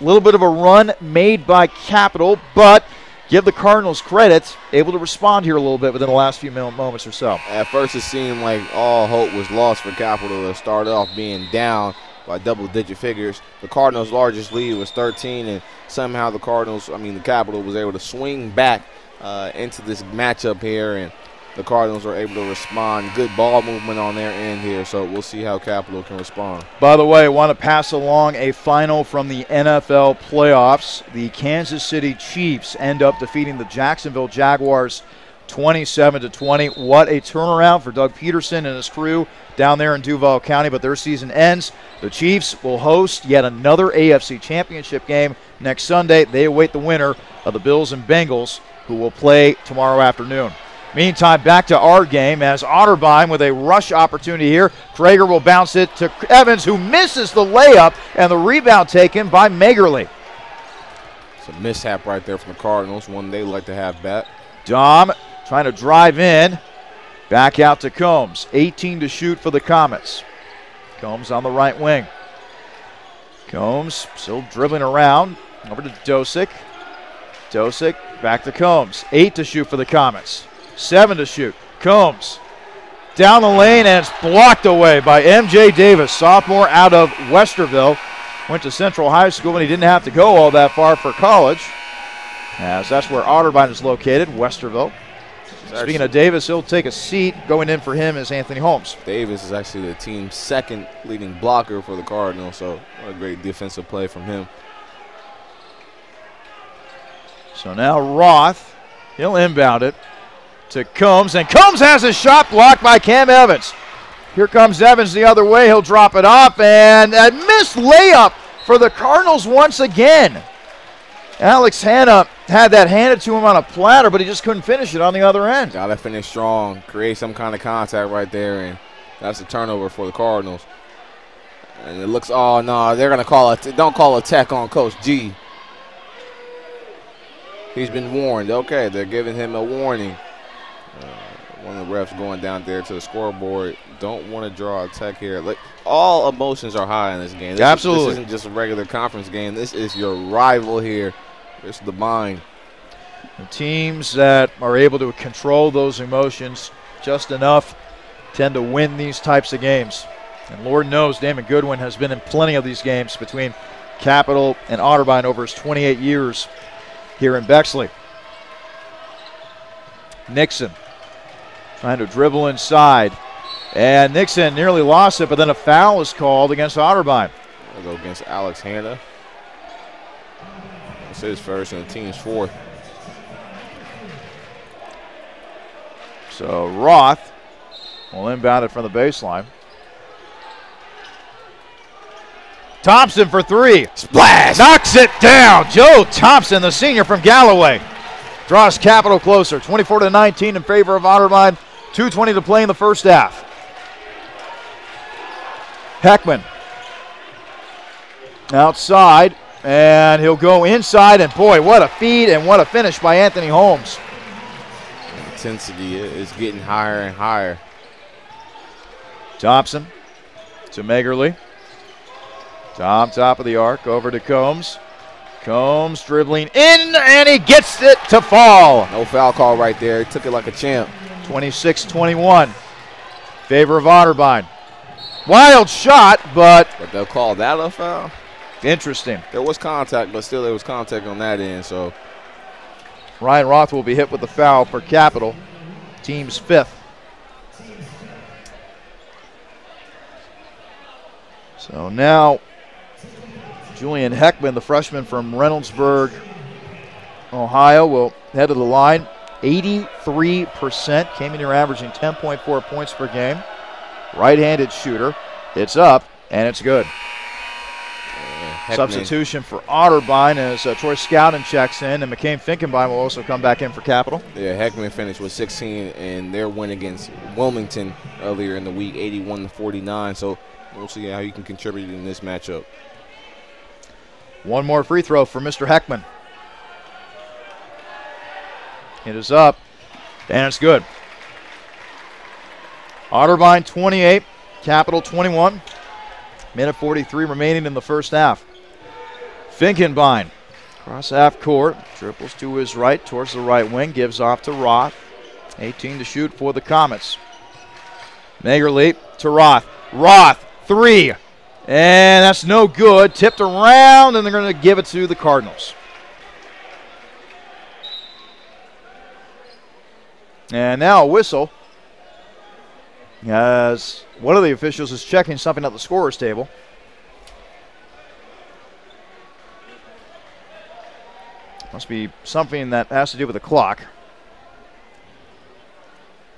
a little bit of a run made by Capital, but give the Cardinals credit, able to respond here a little bit within the last few moments or so. At first, it seemed like all hope was lost for Capital to start off being down by double digit figures. The Cardinals' largest lead was 13, and somehow the Cardinals, I mean, the Capital was able to swing back uh, into this matchup here, and the Cardinals are able to respond. Good ball movement on their end here, so we'll see how Capital can respond. By the way, I want to pass along a final from the NFL playoffs. The Kansas City Chiefs end up defeating the Jacksonville Jaguars 27 to 20. What a turnaround for Doug Pederson and his crew down there in Duval County. But their season ends. The Chiefs will host yet another AFC Championship game next Sunday. They await the winner of the Bills and Bengals, who will play tomorrow afternoon. Meantime, back to our game as Otterbein with a rush opportunity here. Krager will bounce it to Evans, who misses the layup, and the rebound taken by Magerly. It's a mishap right there from the Cardinals, one they like to have back. Dom trying to drive in. Back out to Combs. 18 to shoot for the Comets. Combs on the right wing. Combs still dribbling around. Over to Dosick. Dosick back to Combs. Eight to shoot for the Comets. Seven to shoot. Combs down the lane and it's blocked away by MJ Davis, sophomore out of Westerville. Went to Central High School and he didn't have to go all that far for college. As that's where Otterbein is located, Westerville. Speaking of Davis, he'll take a seat. Going in for him is Anthony Holmes. Davis is actually the team's second leading blocker for the Cardinals, so what a great defensive play from him. So now Roth, he'll inbound it to Combs, and Combs has a shot blocked by Cam Evans. Here comes Evans the other way. He'll drop it off, and a missed layup for the Cardinals once again. Alex Hanna had that handed to him on a platter, but he just couldn't finish it on the other end. Got to finish strong, create some kind of contact right there, and that's a turnover for the Cardinals. And it looks, oh no, they're gonna call it. Don't call a tech on Coach G. He's been warned. Okay, they're giving him a warning. One of the refs going down there to the scoreboard. Don't want to draw a tech here. Like all emotions are high in this game. This Absolutely, is, this isn't just a regular conference game. This is your rival here. It's the mind. The teams that are able to control those emotions just enough tend to win these types of games. And Lord knows Damon Goodwin has been in plenty of these games between Capital and Otterbein over his 28 years here in Bexley. Nixon trying to dribble inside. And Nixon nearly lost it, but then a foul is called against Otterbein. Go against Alex Hanna. It's his first and the team's fourth. So Roth will inbound it from the baseline. Thompson for three. Splash! Knocks it down. Joe Thompson, the senior from Galloway, draws Capital closer. 24 to 19 in favor of Otterbein. 2.20 to play in the first half. Heckman outside, and he'll go inside. And boy, what a feed and what a finish by Anthony Holmes. Intensity is getting higher and higher. Thompson to Magerly. Dom, top of the arc, over to Combs. Combs dribbling in, and he gets it to fall. No foul call right there. He took it like a champ. 26 21. Favor of Otterbein. Wild shot, but. But they'll call that a foul? Interesting. There was contact, but still there was contact on that end, so. Ryan Roth will be hit with the foul for Capital. Team's fifth. So now Julian Heckman, the freshman from Reynoldsburg, Ohio, will head to the line. 83% came in here averaging 10.4 points per game. Right handed shooter. It's up, and it's good. Uh, Substitution for Otterbein as uh, Troy Scowden checks in, and McCain Finkenbein will also come back in for Capital. Yeah, Heckman finished with 16 in their win against Wilmington earlier in the week, 81 to 49. So we'll see how he can contribute in this matchup. One more free throw for Mr. Heckman. It is up, and it's good. Otterbein 28, Capital 21. Minute 43 remaining in the first half. Finkenbein cross half court, triples to his right towards the right wing, gives off to Roth. 18 to shoot for the Comets. Magerly to Roth. Roth, three. And that's no good. Tipped around, and they're going to give it to the Cardinals. And now a whistle as one of the officials is checking something at the scorer's table. Must be something that has to do with the clock.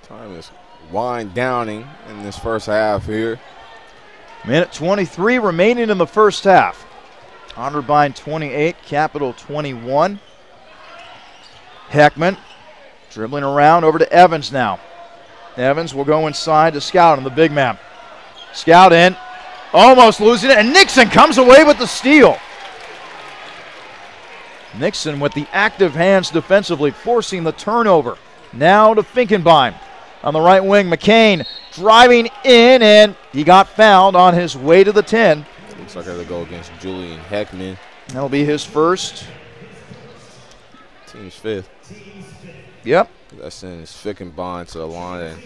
Time is wind downing in this first half here. Minute 23 remaining in the first half. Otterbein 28, Capital 21. Heckman dribbling around over to Evans now. Evans will go inside to Scowden the big man. Scowden, almost losing it, and Nixon comes away with the steal. Nixon with the active hands defensively, forcing the turnover. Now to Finkenbein. On the right wing, McCain driving in, and he got fouled on his way to the 10. Looks like it'll go against Julian Heckman. That'll be his first. Team's fifth. Yep. That sends Finkenbein to the line.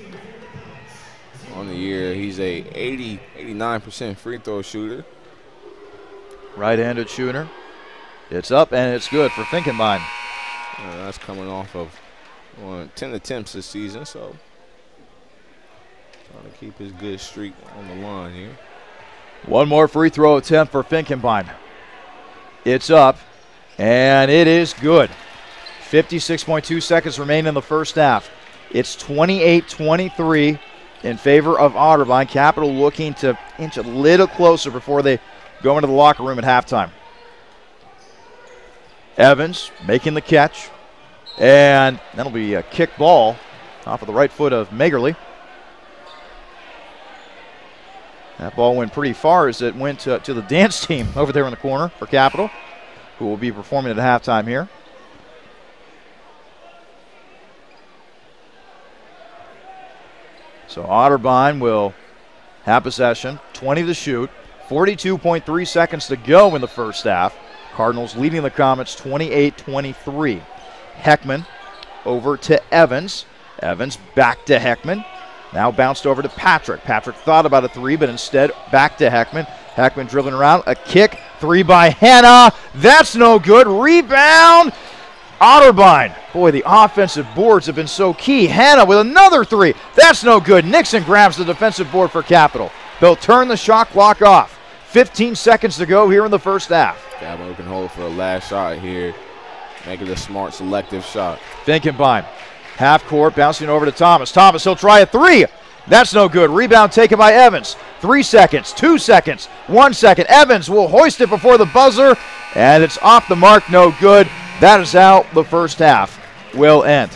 On the year, he's a 80, 89% free throw shooter. Right-handed shooter. It's up and it's good for Finkenbein. Uh, that's coming off of well, 10 attempts this season, so trying to keep his good streak on the line here. One more free throw attempt for Finkenbein. It's up and it is good. 56.2 seconds remain in the first half. It's 28 23 in favor of Otterbein. Capital looking to inch a little closer before they go into the locker room at halftime. Evans making the catch. And that'll be a kick ball off of the right foot of Magerly. That ball went pretty far as it went to, to the dance team over there in the corner for Capital, who will be performing at halftime here. So Otterbein will have possession, 20 to shoot, 42.3 seconds to go in the first half. Cardinals leading the Comets 28 23. Heckman over to Evans. Evans back to Heckman. Now bounced over to Patrick. Patrick thought about a three, but instead back to Heckman. Heckman dribbling around. A kick. Three by Hannah. That's no good. Rebound. Otterbein. Boy, the offensive boards have been so key. Hannah with another three. That's no good. Nixon grabs the defensive board for Capital. They'll turn the shot clock off. 15 seconds to go here in the first half. Gavin can hold for the last shot here. Make it a smart, selective shot. Finkenbein. Half court, bouncing over to Thomas. Thomas, he'll try a three. That's no good. Rebound taken by Evans. Three seconds, two seconds, one second. Evans will hoist it before the buzzer, and it's off the mark, no good. That is how the first half will end.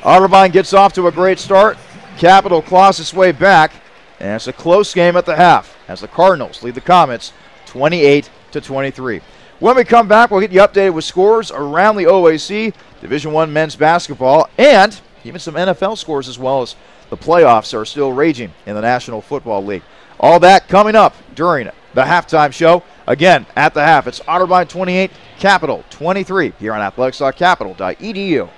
Otterbein gets off to a great start. Capital claws its way back, and it's a close game at the half as the Cardinals lead the Comets 28 to 23. When we come back, we'll get you updated with scores around the OAC, Division One men's basketball, and even some NFL scores as well as the playoffs are still raging in the National Football League. All that coming up during the halftime show. Again, at the half, it's Otterbein 28, Capital 23 here on athletics.capital.edu.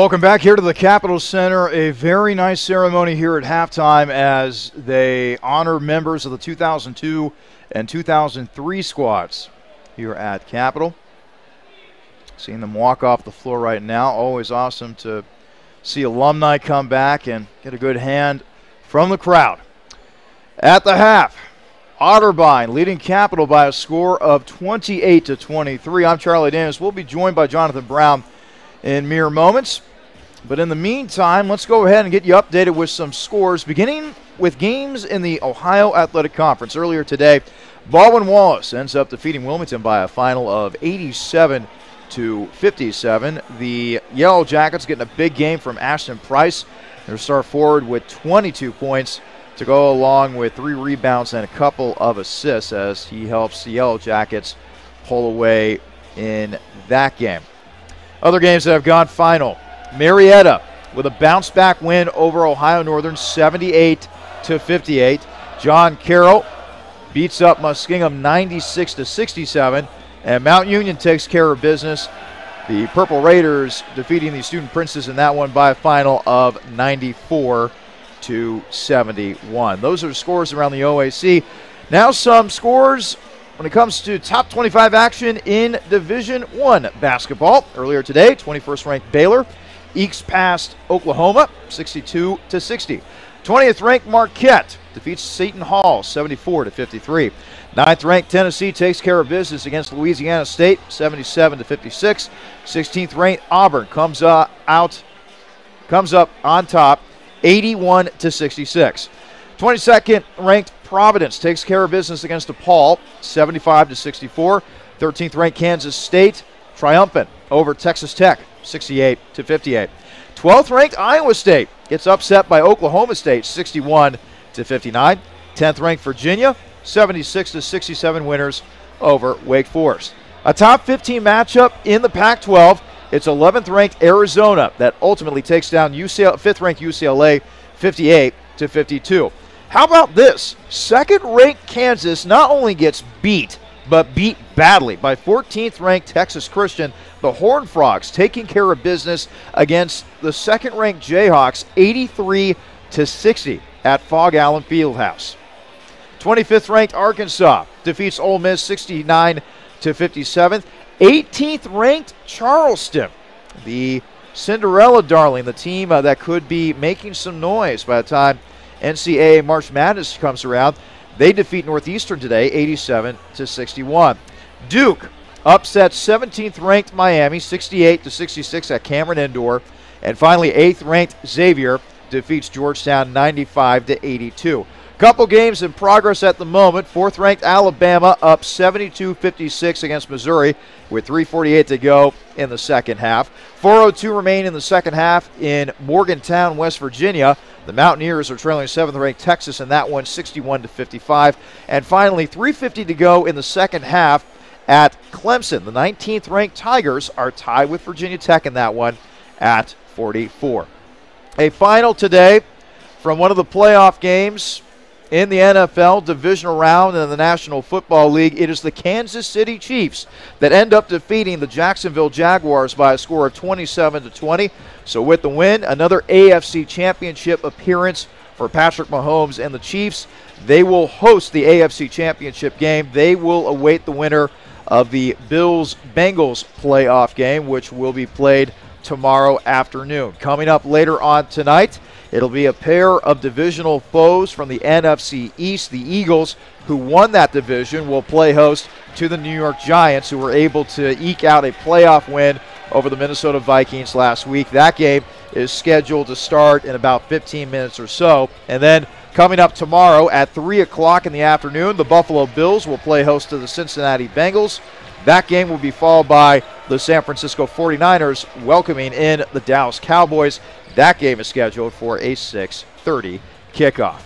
Welcome back here to the Capital Center. A very nice ceremony here at halftime as they honor members of the 2002 and 2003 squads here at Capital. Seeing them walk off the floor right now. Always awesome to see alumni come back and get a good hand from the crowd. At the half, Otterbein leading Capital by a score of 28 to 23. I'm Charlie Davis. We'll be joined by Jonathan Brown in mere moments. But in the meantime, let's go ahead and get you updated with some scores, beginning with games in the Ohio Athletic Conference. Earlier today, Baldwin Wallace ends up defeating Wilmington by a final of 87 to 57. The Yellow Jackets getting a big game from Ashton Price. Their star forward with 22 points to go along with three rebounds and a couple of assists as he helps the Yellow Jackets pull away in that game. Other games that have gone final. Marietta with a bounce back win over Ohio Northern 78 to 58. John Carroll beats up Muskingum 96 to 67 and Mount Union takes care of business. The Purple Raiders defeating the Student Princes in that one by a final of 94 to 71. Those are scores around the OAC. Now some scores when it comes to top 25 action in Division 1 basketball. Earlier today, 21st ranked Baylor ekes past Oklahoma 62 to 60. 20th ranked Marquette defeats Seton Hall 74 to 53. 9th ranked Tennessee takes care of business against Louisiana State 77 to 56. 16th ranked Auburn comes uh, out comes up on top 81 to 66. 22nd ranked Providence takes care of business against DePaul, 75 to 64. 13th ranked Kansas State triumphant over Texas Tech, 68 to 58. 12th ranked Iowa State gets upset by Oklahoma State, 61 to 59. 10th ranked Virginia, 76 to 67 winners over Wake Forest. A top 15 matchup in the Pac 12. It's 11th ranked Arizona that ultimately takes down UCLA, 5th ranked UCLA 58 to 52. How about this? Second ranked Kansas not only gets beat, but beat badly by 14th ranked Texas Christian. The Horn Frogs taking care of business against the second ranked Jayhawks 83 to 60 at Phog Allen Fieldhouse. 25th ranked Arkansas defeats Ole Miss 69 to 57. 18th ranked Charleston, the Cinderella darling, the team uh, that could be making some noise by the time NCAA March Madness comes around. They defeat Northeastern today, 87 to 61. Duke upsets 17th ranked Miami, 68 to 66 at Cameron Indoor, and finally 8th ranked Xavier defeats Georgetown 95 to 82. Couple games in progress at the moment. Fourth ranked Alabama up 72 56 against Missouri with 3.48 to go in the second half. 4.02 remain in the second half in Morgantown, West Virginia. The Mountaineers are trailing seventh ranked Texas in that one, 61 to 55. And finally, 3.50 to go in the second half at Clemson. The 19th ranked Tigers are tied with Virginia Tech in that one at 44. A final today from one of the playoff games in the NFL divisional round in the National Football League. It is the Kansas City Chiefs that end up defeating the Jacksonville Jaguars by a score of 27 to 20. So with the win, another AFC Championship appearance for Patrick Mahomes and the Chiefs. They will host the AFC Championship game. They will await the winner of the Bills Bengals playoff game, which will be played tomorrow afternoon. Coming up later on tonight, it'll be a pair of divisional foes from the NFC East. The Eagles, who won that division, will play host to the New York Giants, who were able to eke out a playoff win over the Minnesota Vikings last week. That game is scheduled to start in about 15 minutes or so. And then coming up tomorrow at 3 o'clock in the afternoon, the Buffalo Bills will play host to the Cincinnati Bengals. That game will be followed by the San Francisco 49ers welcoming in the Dallas Cowboys. That game is scheduled for a 6:30 kickoff.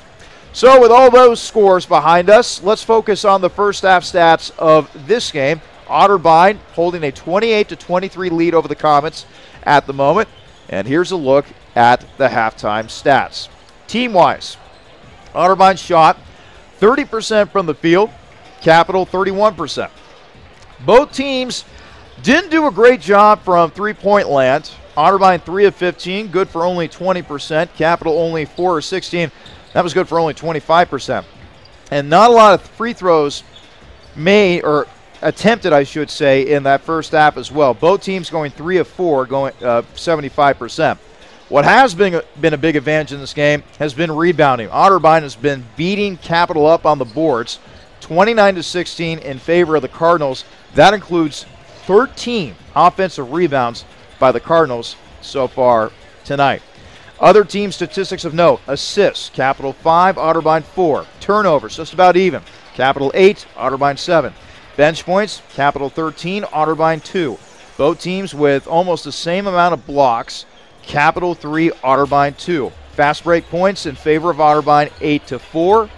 So with all those scores behind us, let's focus on the first half stats of this game. Otterbein holding a 28 to 23 lead over the Comets at the moment. And here's a look at the halftime stats. Team-wise, Otterbein shot 30% from the field, Capital 31%. Both teams didn't do a great job from three point land. Otterbein 3 of 15, good for only 20%. Capital only 4 of 16, that was good for only 25%. And not a lot of free throws made, or attempted, I should say, in that first half as well. Both teams going 3 of 4, going uh, 75%. What has been a, been a big advantage in this game has been rebounding. Otterbein has been beating Capital up on the boards, 29 to 16 in favor of the Cardinals. That includes 13 offensive rebounds by the Cardinals so far tonight. Other team statistics of note assists, Capital 5, Otterbein 4. Turnovers, just about even. Capital 8, Otterbein 7. Bench points, Capital 13, Otterbein 2. Both teams with almost the same amount of blocks. Capital 3, Otterbein 2. Fast break points in favor of Otterbein 8 to 4.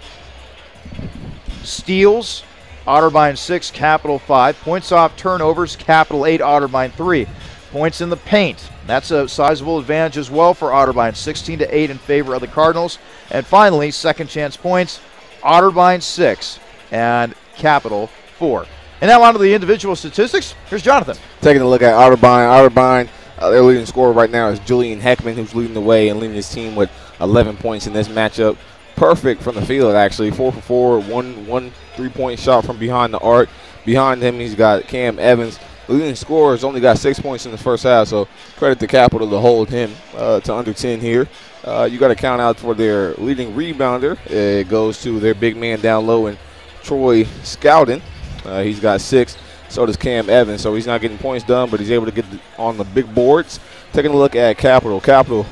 Steals, Otterbein 6, Capital 5. Points off turnovers, Capital 8, Otterbein 3. Points in the paint. That's a sizable advantage as well for Otterbein, 16 to 8 in favor of the Cardinals. And finally, second chance points, Otterbein 6 and Capital 4. And now on to the individual statistics. Here's Jonathan. Taking a look at Otterbein. Otterbein, uh, their leading scorer right now is Julian Heckman, who's leading the way and leading his team with 11 points in this matchup. Perfect from the field, actually. Four for four, one one three point shot from behind the arc. Behind him, he's got Cam Evans. Leading scorer has only got six points in the first half, so credit to Capital to hold him uh, to under 10 here. Uh, you got to count out for their leading rebounder. It goes to their big man down low and Troy Scowden. Uh, he's got six. So does Cam Evans. So he's not getting points done, but he's able to get on the big boards. Taking a look at Capital. Capital,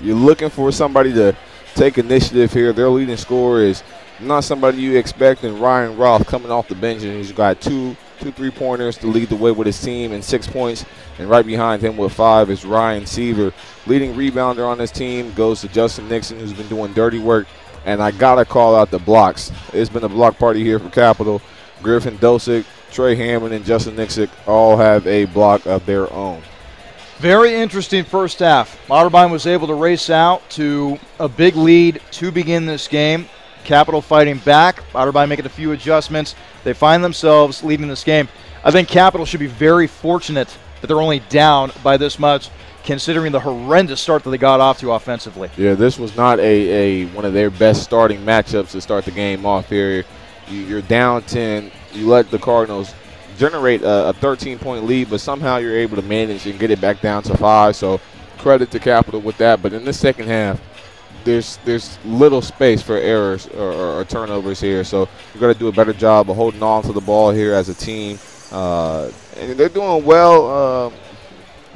you're looking for somebody to take initiative here. Their leading scorer is not somebody you expect, and Ryan Roth coming off the bench, and he's got two two three pointers to lead the way with his team and six points. And right behind him with five is Ryan Seaver. Leading rebounder on this team goes to Justin Nixon, who's been doing dirty work. And I got to call out the blocks. It's been a block party here for Capital. Griffin Dosick, Trey Hammond, and Justin Nixon all have a block of their own. Very interesting first half. Otterbein was able to race out to a big lead to begin this game. Capital fighting back. Otterbein making a few adjustments. They find themselves leading this game. I think Capital should be very fortunate that they're only down by this much, considering the horrendous start that they got off to offensively. Yeah, this was not a, a one of their best starting matchups to start the game off here. You're down 10. You let the Cardinals generate a, a 13 point lead, but somehow you're able to manage and get it back down to five. So credit to Capital with that. But in the second half, there's there's little space for errors or, or, or turnovers here. So you got to do a better job of holding on to the ball here as a team. Uh, and they're doing well. Uh,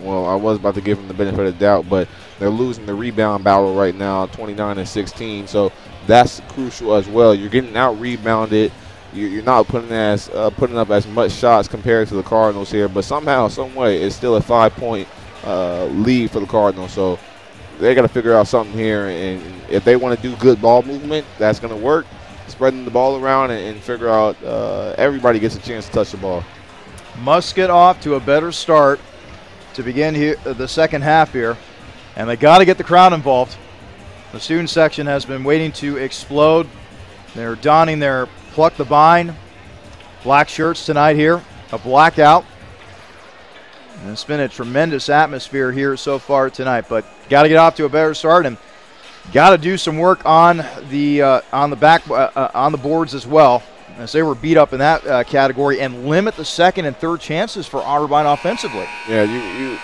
well, I was about to give them the benefit of the doubt, but they're losing the rebound battle right now, 29 and 16. So that's crucial as well. You're getting out rebounded. You're not putting as uh, putting up as much shots compared to the Cardinals here, but somehow, some way, it's still a five point uh, lead for the Cardinals. So they got to figure out something here, and if they want to do good ball movement, that's going to work. Spreading the ball around and, and figure out uh, everybody gets a chance to touch the ball. Must get off to a better start to begin here, uh, the second half here, and they got to get the crowd involved. The student section has been waiting to explode. They're donning their pluck the vine black shirts tonight here, a blackout. And it's been a tremendous atmosphere here so far tonight, but got to get off to a better start and got to do some work on the uh, on the back uh, uh, on the boards as well, as they were beat up in that uh, category, and limit the second and third chances for Otterbein offensively. Yeah, you, you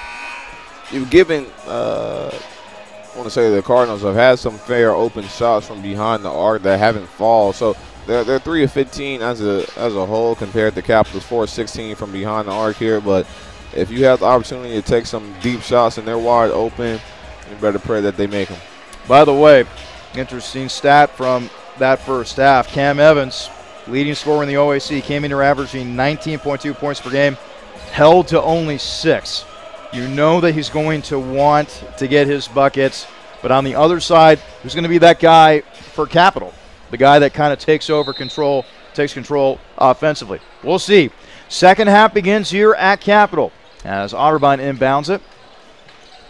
you've given. Uh, I want to say the Cardinals have had some fair open shots from behind the arc that haven't fallen. So they're, they're three of 15 as a as a whole compared to Capitals 4 of 16 from behind the arc here. But if you have the opportunity to take some deep shots and they're wide open, you better pray that they make them. By the way, interesting stat from that first half. Cam Evans, leading scorer in the OAC, came in here averaging 19.2 points per game, held to only six. You know that he's going to want to get his buckets, but on the other side, who's going to be that guy for Capital? The guy that kind of takes over control, takes control offensively. We'll see. Second half begins here at Capital as Otterbein inbounds it.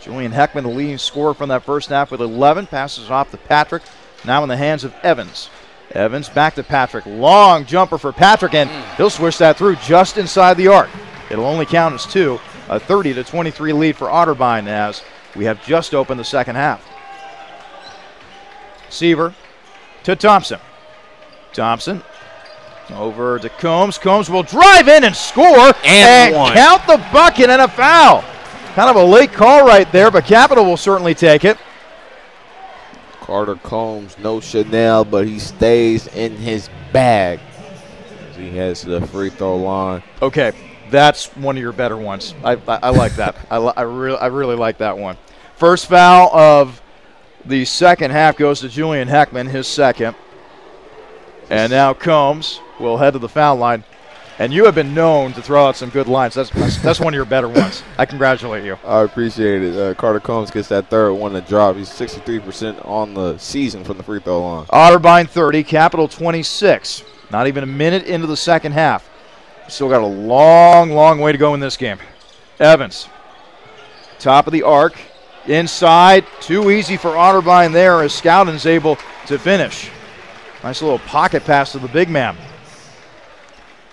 Julian Heckman, the leading scorer from that first half with 11, passes off to Patrick. Now in the hands of Evans. Evans back to Patrick. Long jumper for Patrick, and he'll swish that through just inside the arc. It'll only count as two. A 30 to 23 lead for Otterbein as we have just opened the second half. Seaver to Thompson. Thompson over to Combs. Combs will drive in and score and, and count the bucket and a foul. Kind of a late call right there, but Capital will certainly take it. Carter Combs, no Chanel, but he stays in his bag he heads to the free throw line. Okay, that's one of your better ones. I, I, I like that. I, I, really, I really like that one. First foul of the second half goes to Julian Heckman, his second. And now Combs will head to the foul line. And you have been known to throw out some good lines. That's that's, one of your better ones. I congratulate you. I appreciate it. Uh, Carter Combs gets that third one to drop. He's 63% on the season from the free throw line. Otterbein 30, Capital 26. Not even a minute into the second half. Still got a long, long way to go in this game. Evans, top of the arc, inside. Too easy for Otterbein there as Scowden's able to finish. Nice little pocket pass to the big man.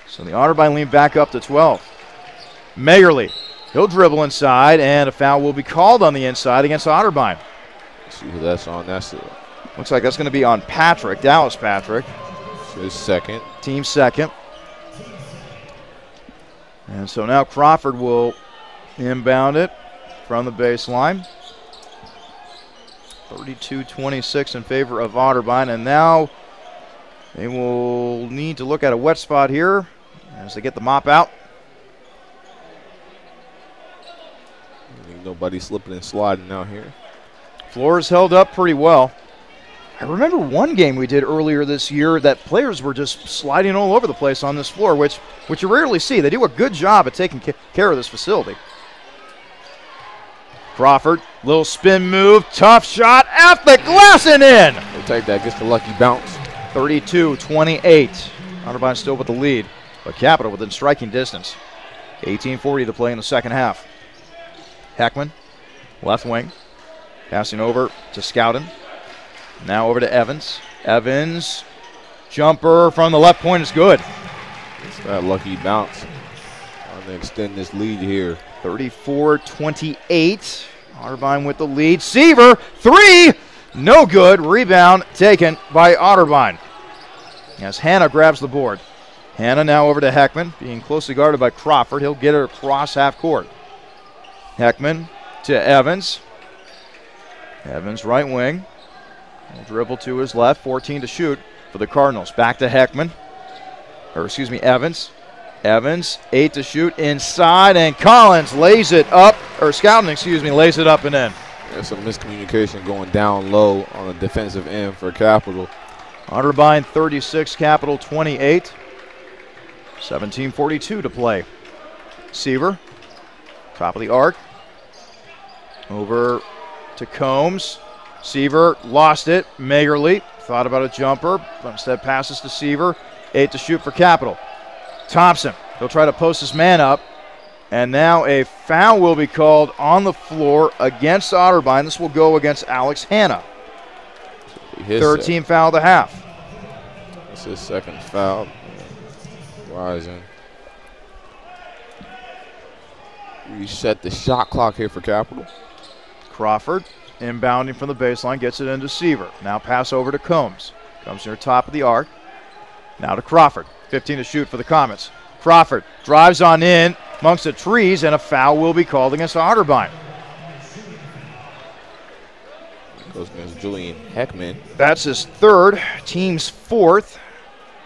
So the Otterbein lean back up to 12. Magerly, he'll dribble inside, and a foul will be called on the inside against Otterbein. Let's see who that's on. That's it. Looks like that's going to be on Patrick, Dallas Patrick. His second. Team second. And so now Crawford will inbound it from the baseline. 32 26 in favor of Otterbein. And now they will need to look at a wet spot here as they get the mop out. Nobody slipping and sliding out here. Floor is held up pretty well. I remember one game we did earlier this year that players were just sliding all over the place on this floor, which which you rarely see. They do a good job at taking care of this facility. Crawford, little spin move, tough shot at the glass and in. We'll take that, gets the lucky bounce. 32-28. Otterbein still with the lead, but Capital within striking distance. 18:40 to play in the second half. Heckman, left wing, passing over to Scowden. Now over to Evans. Evans, jumper from the left point is good. It's that lucky bounce. Trying to extend this lead here. 34 28. Otterbein with the lead. Seaver, three, no good. Rebound taken by Otterbein. As Hannah grabs the board. Hannah now over to Heckman, being closely guarded by Crawford. He'll get it across half court. Heckman to Evans. Evans, right wing. He'll dribble to his left, 14 to shoot for the Cardinals. Back to Heckman, or excuse me, Evans. Evans, eight to shoot inside, and Collins lays it up, or Scowden, excuse me, lays it up and in. There's some miscommunication going down low on the defensive end for Capital. Otterbein 36, Capital 28. 17:42 to play. Seaver, top of the arc, over to Combs. Seaver lost it. Magerly thought about a jumper, but instead passes to Seaver. Eight to shoot for Capital. Thompson, he'll try to post his man up. And now a foul will be called on the floor against Otterbein. This will go against Alex Hanna. Third team foul of the half. It's his second foul. Rising. Reset the shot clock here for Capital. Crawford inbounding from the baseline, gets it into Seaver. Now pass over to Combs. Comes near top of the arc. Now to Crawford. 15 to shoot for the Comets. Crawford drives on in amongst the trees, and a foul will be called against Otterbein. Goes against Julian Heckman. That's his third, team's fourth.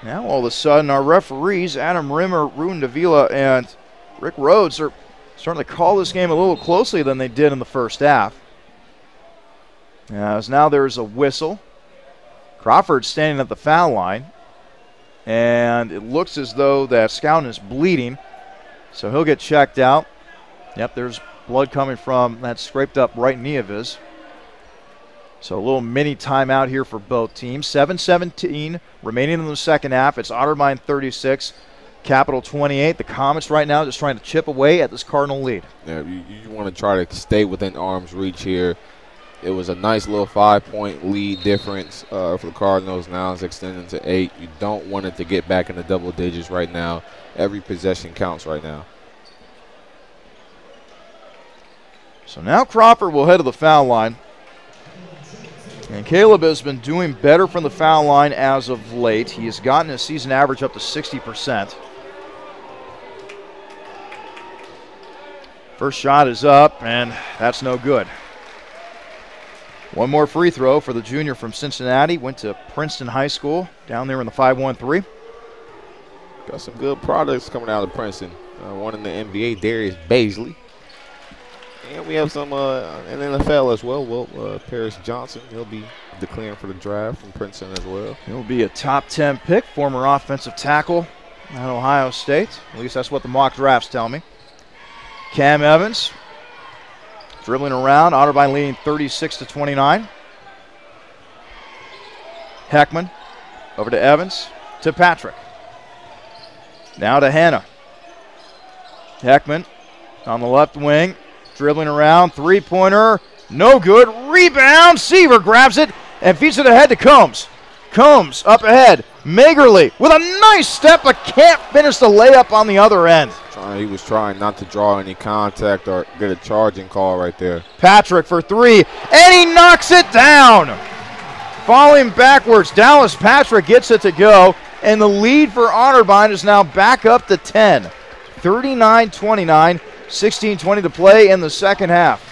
Now all of a sudden, our referees, Adam Rimmer, Ruben Davila, and Rick Rhodes, are starting to call this game a little closely than they did in the first half. As now there's a whistle. Crawford standing at the foul line. And it looks as though that Scout is bleeding. So he'll get checked out. Yep, there's blood coming from that scraped up right knee of his. So a little mini timeout here for both teams. 7-17 remaining in the second half. It's Otterbein 36, Capital 28. The Comets right now just trying to chip away at this Cardinal lead. Yeah, you, you want to try to stay within arm's reach here. It was a nice little five-point lead difference uh, for the Cardinals. Now it's extending to eight. You don't want it to get back in the double digits right now. Every possession counts right now. So now Crawford will head to the foul line. And Caleb has been doing better from the foul line as of late. He has gotten his season average up to 60%. First shot is up, and that's no good. One more free throw for the junior from Cincinnati. Went to Princeton High School down there in the 513. Got some good products coming out of Princeton. Uh, one in the NBA, Darius Bazley. And we have some uh, in the NFL as well. Well, uh, Paris Johnson, he'll be declaring for the draft from Princeton as well. He'll be a top 10 pick, former offensive tackle at Ohio State. At least that's what the mock drafts tell me. Cam Evans dribbling around. Otterbein leading 36 to 29. Heckman over to Evans to Patrick. Now to Hannah. Heckman on the left wing Dribbling around, three pointer, no good. Rebound, Seaver grabs it and feeds it ahead to Combs. Combs up ahead. Magerly with a nice step, but can't finish the layup on the other end. He was trying not to draw any contact or get a charging call right there. Patrick for three, and he knocks it down. Falling backwards, Dallas Patrick gets it to go, and the lead for Otterbein is now back up to 10. 39 29. 16 20 to play in the second half.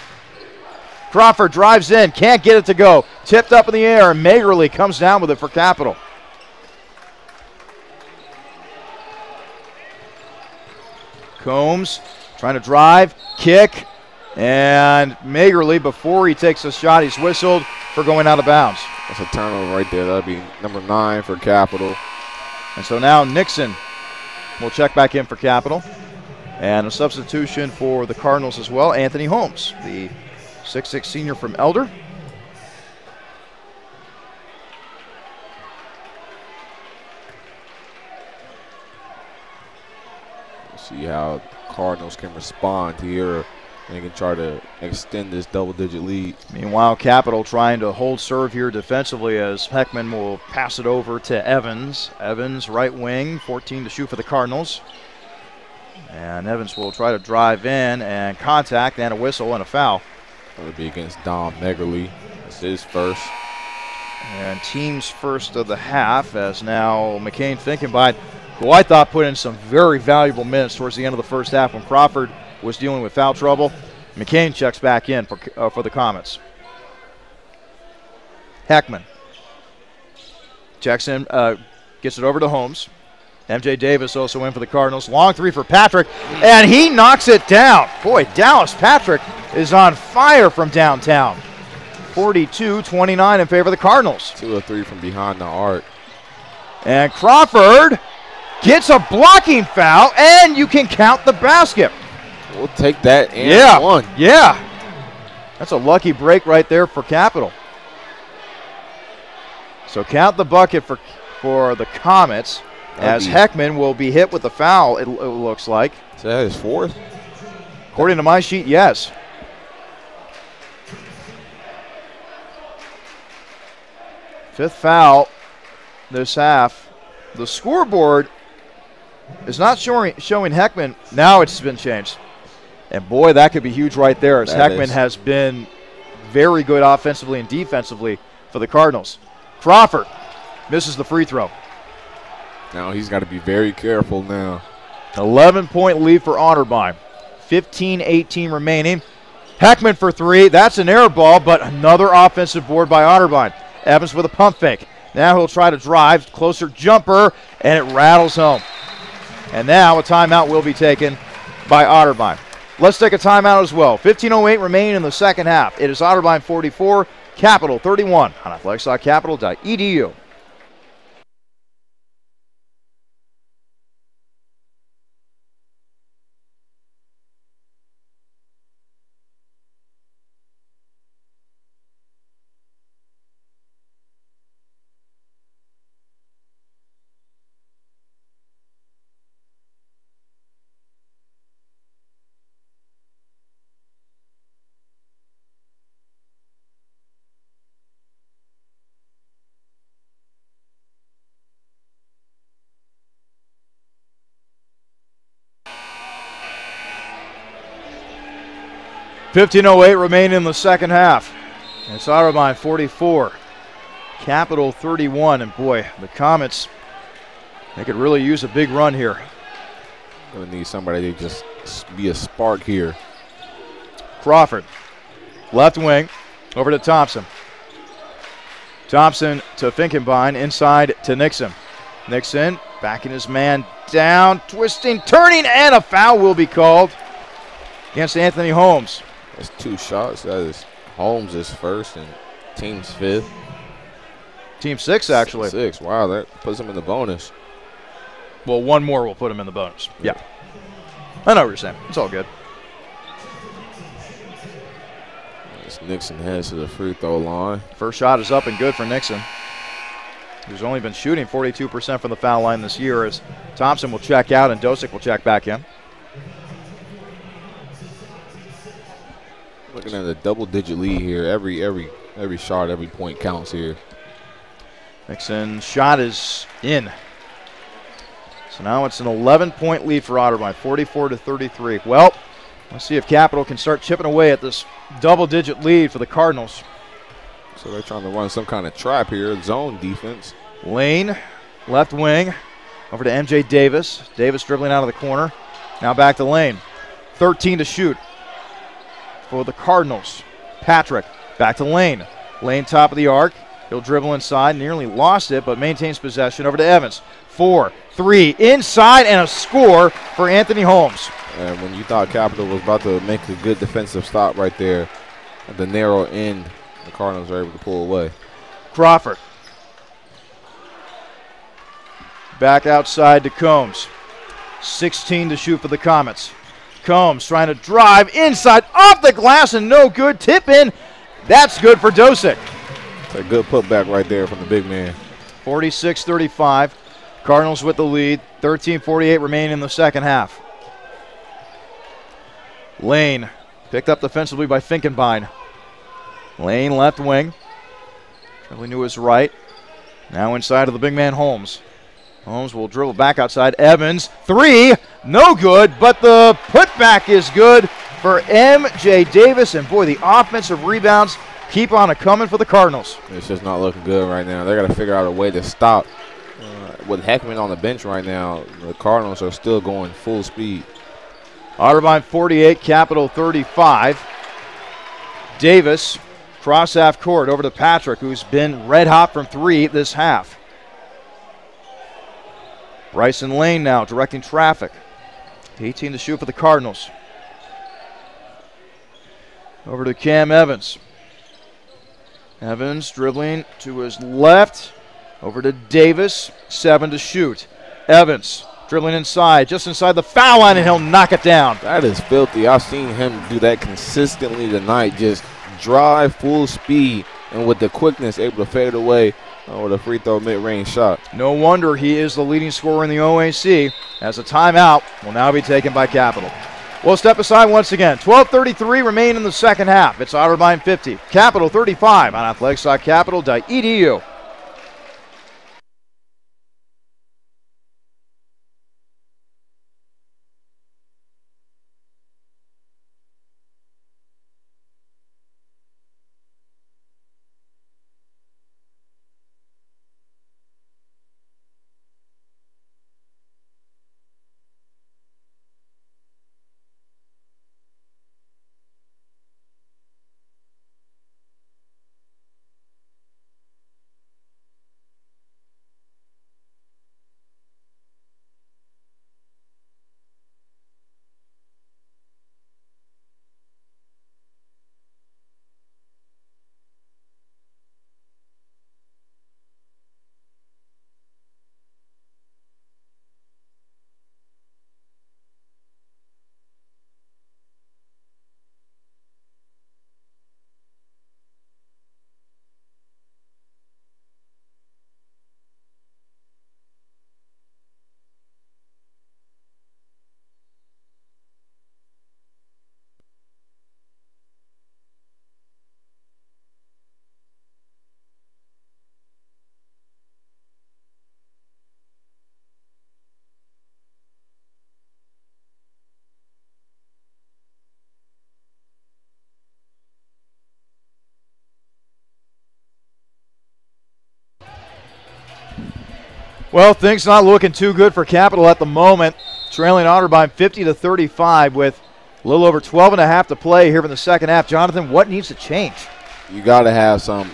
Crawford drives in, can't get it to go. Tipped up in the air, and Magerly comes down with it for Capital. Combs trying to drive, kick, and Magerly, before he takes a shot, he's whistled for going out of bounds. That's a turnover right there. That'd be number nine for Capital. And so now Nixon will check back in for Capital. And a substitution for the Cardinals as well, Anthony Holmes, the 6'6 senior from Elder. See how Cardinals can respond here and can try to extend this double digit lead. Meanwhile, Capital trying to hold serve here defensively as Heckman will pass it over to Evans. Evans, right wing, 14 to shoot for the Cardinals. And Evans will try to drive in and contact and a whistle and a foul. That'll be against Dom Magerly. That's his first. And team's first of the half as now McCain Finkenbein, who I thought put in some very valuable minutes towards the end of the first half when Crawford was dealing with foul trouble. McCain checks back in for, uh, for the Comets. Heckman checks in, uh, gets it over to Holmes. MJ Davis also in for the Cardinals. Long three for Patrick, and he knocks it down. Boy, Dallas Patrick is on fire from downtown. 42 29 in favor of the Cardinals. Two or three from behind the arc. And Crawford gets a blocking foul, and you can count the basket. We'll take that and yeah. one. Yeah. That's a lucky break right there for Capital. So count the bucket for for the Comets. As Heckman will be hit with the foul, it, it looks like. Is that his fourth? According to my sheet, yes. Fifth foul this half. The scoreboard is not showing, showing Heckman. Now it's been changed. And boy, that could be huge right there as that Heckman is. has been very good offensively and defensively for the Cardinals. Crawford misses the free throw. Now he's got to be very careful now. 11 point lead for Otterbein. 15 18 remaining. Heckman for three. That's an air ball, but another offensive board by Otterbein. Evans with a pump fake. Now he'll try to drive, closer jumper, and it rattles home. And now a timeout will be taken by Otterbein. Let's take a timeout as well. 15.08 remain in the second half. It is Otterbein 44, Capital 31 on athletics.capital.edu. 15.08 remain in the second half. It's Otterbein 44, Capital 31. And boy, the Comets, they could really use a big run here. Gonna need somebody to just be a spark here. Crawford, left wing, over to Thompson. Thompson to Finkenbein, inside to Nixon. Nixon backing his man down, twisting, turning, and a foul will be called against Anthony Holmes. That's two shots. That is Holmes is first and team's fifth. Team six, actually. Six. Wow, that puts him in the bonus. Well, one more will put him in the bonus. Yeah. I know what you're saying. It's all good. As Nixon heads to the free throw line. First shot is up and good for Nixon. Who's only been shooting 42% from the foul line this year as Thompson will check out and Dosick will check back in. Looking at a double-digit lead here. Every every every shot, every point counts here. Nixon shot is in. So now it's an 11-point lead for Otterbein, 44 to 33. Well, let's see if Capital can start chipping away at this double-digit lead for the Cardinals. So they're trying to run some kind of trap here, zone defense. Lane, left wing, over to MJ Davis. Davis dribbling out of the corner. Now back to Lane. 13 to shoot for the Cardinals. Patrick back to Lane. Lane top of the arc. He'll dribble inside, nearly lost it, but maintains possession over to Evans. Four, three, inside, and a score for Anthony Holmes. And when you thought Capital was about to make a good defensive stop right there at the narrow end, the Cardinals are able to pull away. Crawford. Back outside to Combs. 16 to shoot for the Comets. Combs trying to drive inside off the glass and no good. Tip in. That's good for Dosick. A good putback right there from the big man. 46 35. Cardinals with the lead. 13 48 remain in the second half. Lane picked up defensively by Finkenbein. Lane left wing. Dribbling knew his right. Now inside of the big man Holmes. Holmes will dribble back outside. Evans, three, no good, but the putback is good for M.J. Davis. And boy, the offensive rebounds keep on a coming for the Cardinals. It's just not looking good right now. They got to figure out a way to stop. Uh, with Heckman on the bench right now, the Cardinals are still going full speed. Otterbein 48, Capital 35. Davis, cross half court over to Patrick, who's been red hot from three this half. Bryson Lane now directing traffic. 18 to shoot for the Cardinals. Over to Cam Evans. Evans dribbling to his left. Over to Davis. Seven to shoot. Evans dribbling inside, just inside the foul line, and he'll knock it down. That is filthy. I've seen him do that consistently tonight. Just drive full speed and with the quickness able to fade away Oh, with a free throw mid range shot. No wonder he is the leading scorer in the OAC as a timeout will now be taken by Capital. We'll step aside once again. 12.33 remain in the second half. It's Otterbein 50, Capital 35 on athletics.capital.edu. Well, things not looking too good for Capital at the moment. Trailing Otterbein 50 to 35 with a little over 12 and a half to play here in the second half. Jonathan, what needs to change? You got to have some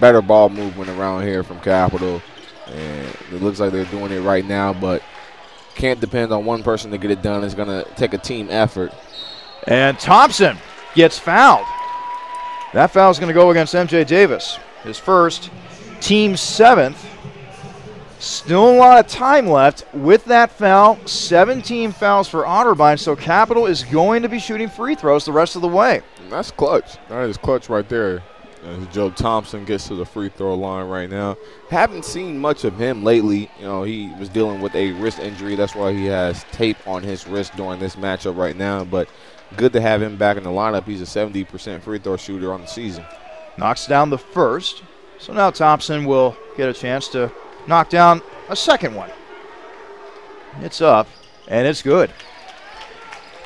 better ball movement around here from Capital. And it looks like they're doing it right now, but can't depend on one person to get it done. It's going to take a team effort. And Thompson gets fouled. That foul is going to go against MJ Davis. His first, team seventh. Still a lot of time left with that foul. 17 fouls for Otterbein, so Capital is going to be shooting free throws the rest of the way. That's clutch. That is clutch right there. As Joe Thompson gets to the free throw line right now. Haven't seen much of him lately. You know, he was dealing with a wrist injury. That's why he has tape on his wrist during this matchup right now. But good to have him back in the lineup. He's a 70% free throw shooter on the season. Knocks down the first. So now Thompson will get a chance to knock down a second one. It's up, and it's good.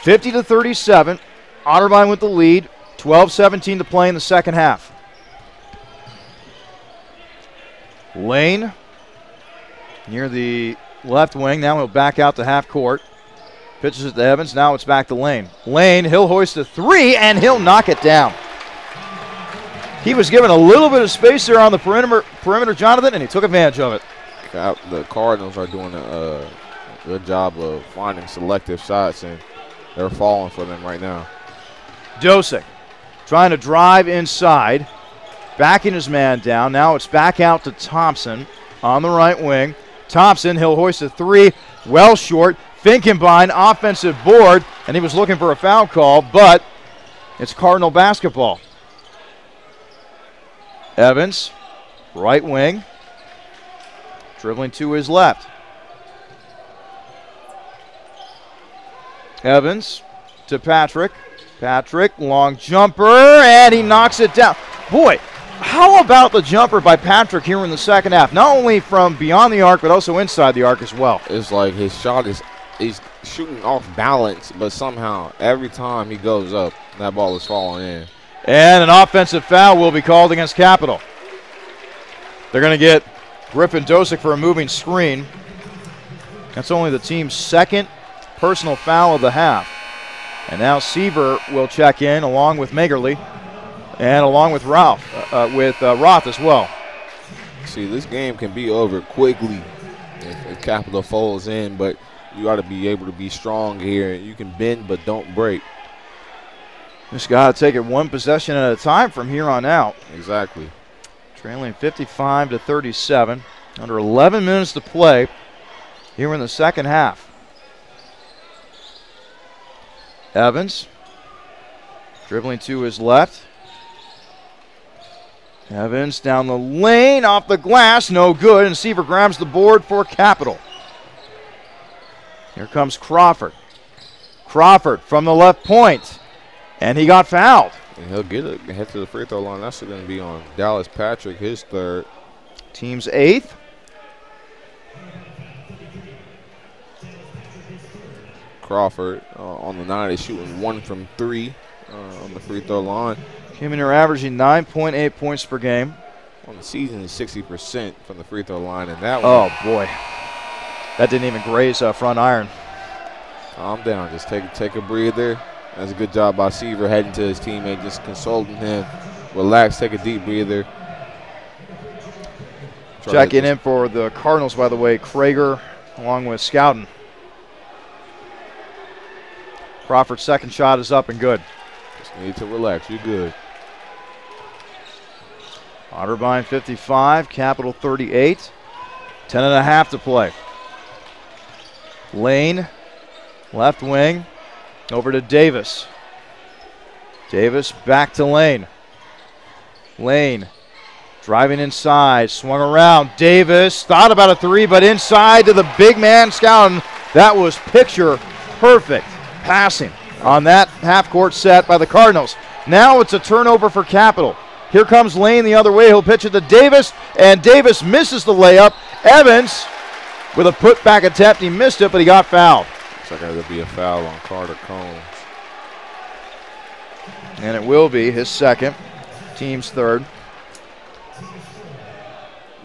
50 to 37. Otterbein with the lead. 12 17 to play in the second half. Lane near the left wing. Now he'll back out to half court. Pitches it to Evans. Now it's back to Lane. Lane, he'll hoist a three, and he'll knock it down. He was given a little bit of space there on the perimeter, perimeter Jonathan, and he took advantage of it. The Cardinals are doing a, good job of finding selective shots, and they're falling for them right now. Dosick trying to drive inside, backing his man down. Now it's back out to Thompson on the right wing. Thompson, he'll hoist a three, well short. Finkenbein, offensive board, and he was looking for a foul call, but it's Cardinal basketball. Evans, right wing, dribbling to his left. Evans to Patrick. Patrick, long jumper, and he knocks it down. Boy, how about the jumper by Patrick here in the second half? Not only from beyond the arc, but also inside the arc as well. It's like his shot is he's shooting off balance, but somehow every time he goes up, that ball is falling in. And an offensive foul will be called against Capital. They're going to get Griffin Dosick for a moving screen. That's only the team's second personal foul of the half. And now Seaver will check in along with Magerly and along with Ralph, uh, uh, with uh, Roth as well. See, this game can be over quickly if, if Capital falls in, but you got to be able to be strong here. You can bend, but don't break. Just got to take it one possession at a time from here on out. Exactly. Trailing 55 to 37. Under 11 minutes to play here in the second half. Evans dribbling to his left. Evans down the lane, off the glass, no good, and Seaver grabs the board for Capital. Here comes Crawford. Crawford from the left point, and he got fouled. And he'll get it, head to the free throw line. That's going to be on Dallas Patrick, his third. Team's eighth. Crawford uh, on the night is shooting one from three uh, on the free throw line. Him and are averaging 9.8 points per game. On the season is 60% from the free throw line, and that one. Oh boy, that didn't even graze uh, front iron. Calm down, just take take a breather. That's a good job by Seaver heading to his teammate, just consulting him. Relax, take a deep breather. Checking in for the Cardinals, by the way, Krager along with Scowden. Crawford's second shot is up and good. Just need to relax. You're good. Otterbein 55, Capital 38. 10 and a half to play. Lane, left wing, over to Davis. Davis back to Lane. Lane driving inside, swung around. Davis thought about a three, but inside to the big man Scowden. That was picture perfect passing on that half court set by the Cardinals. Now it's a turnover for Capital. Here comes Lane the other way. He'll pitch it to Davis, and Davis misses the layup. Evans with a putback attempt. He missed it, but he got fouled. Looks like there'll be a foul on Carter Combs. And it will be his second, team's third.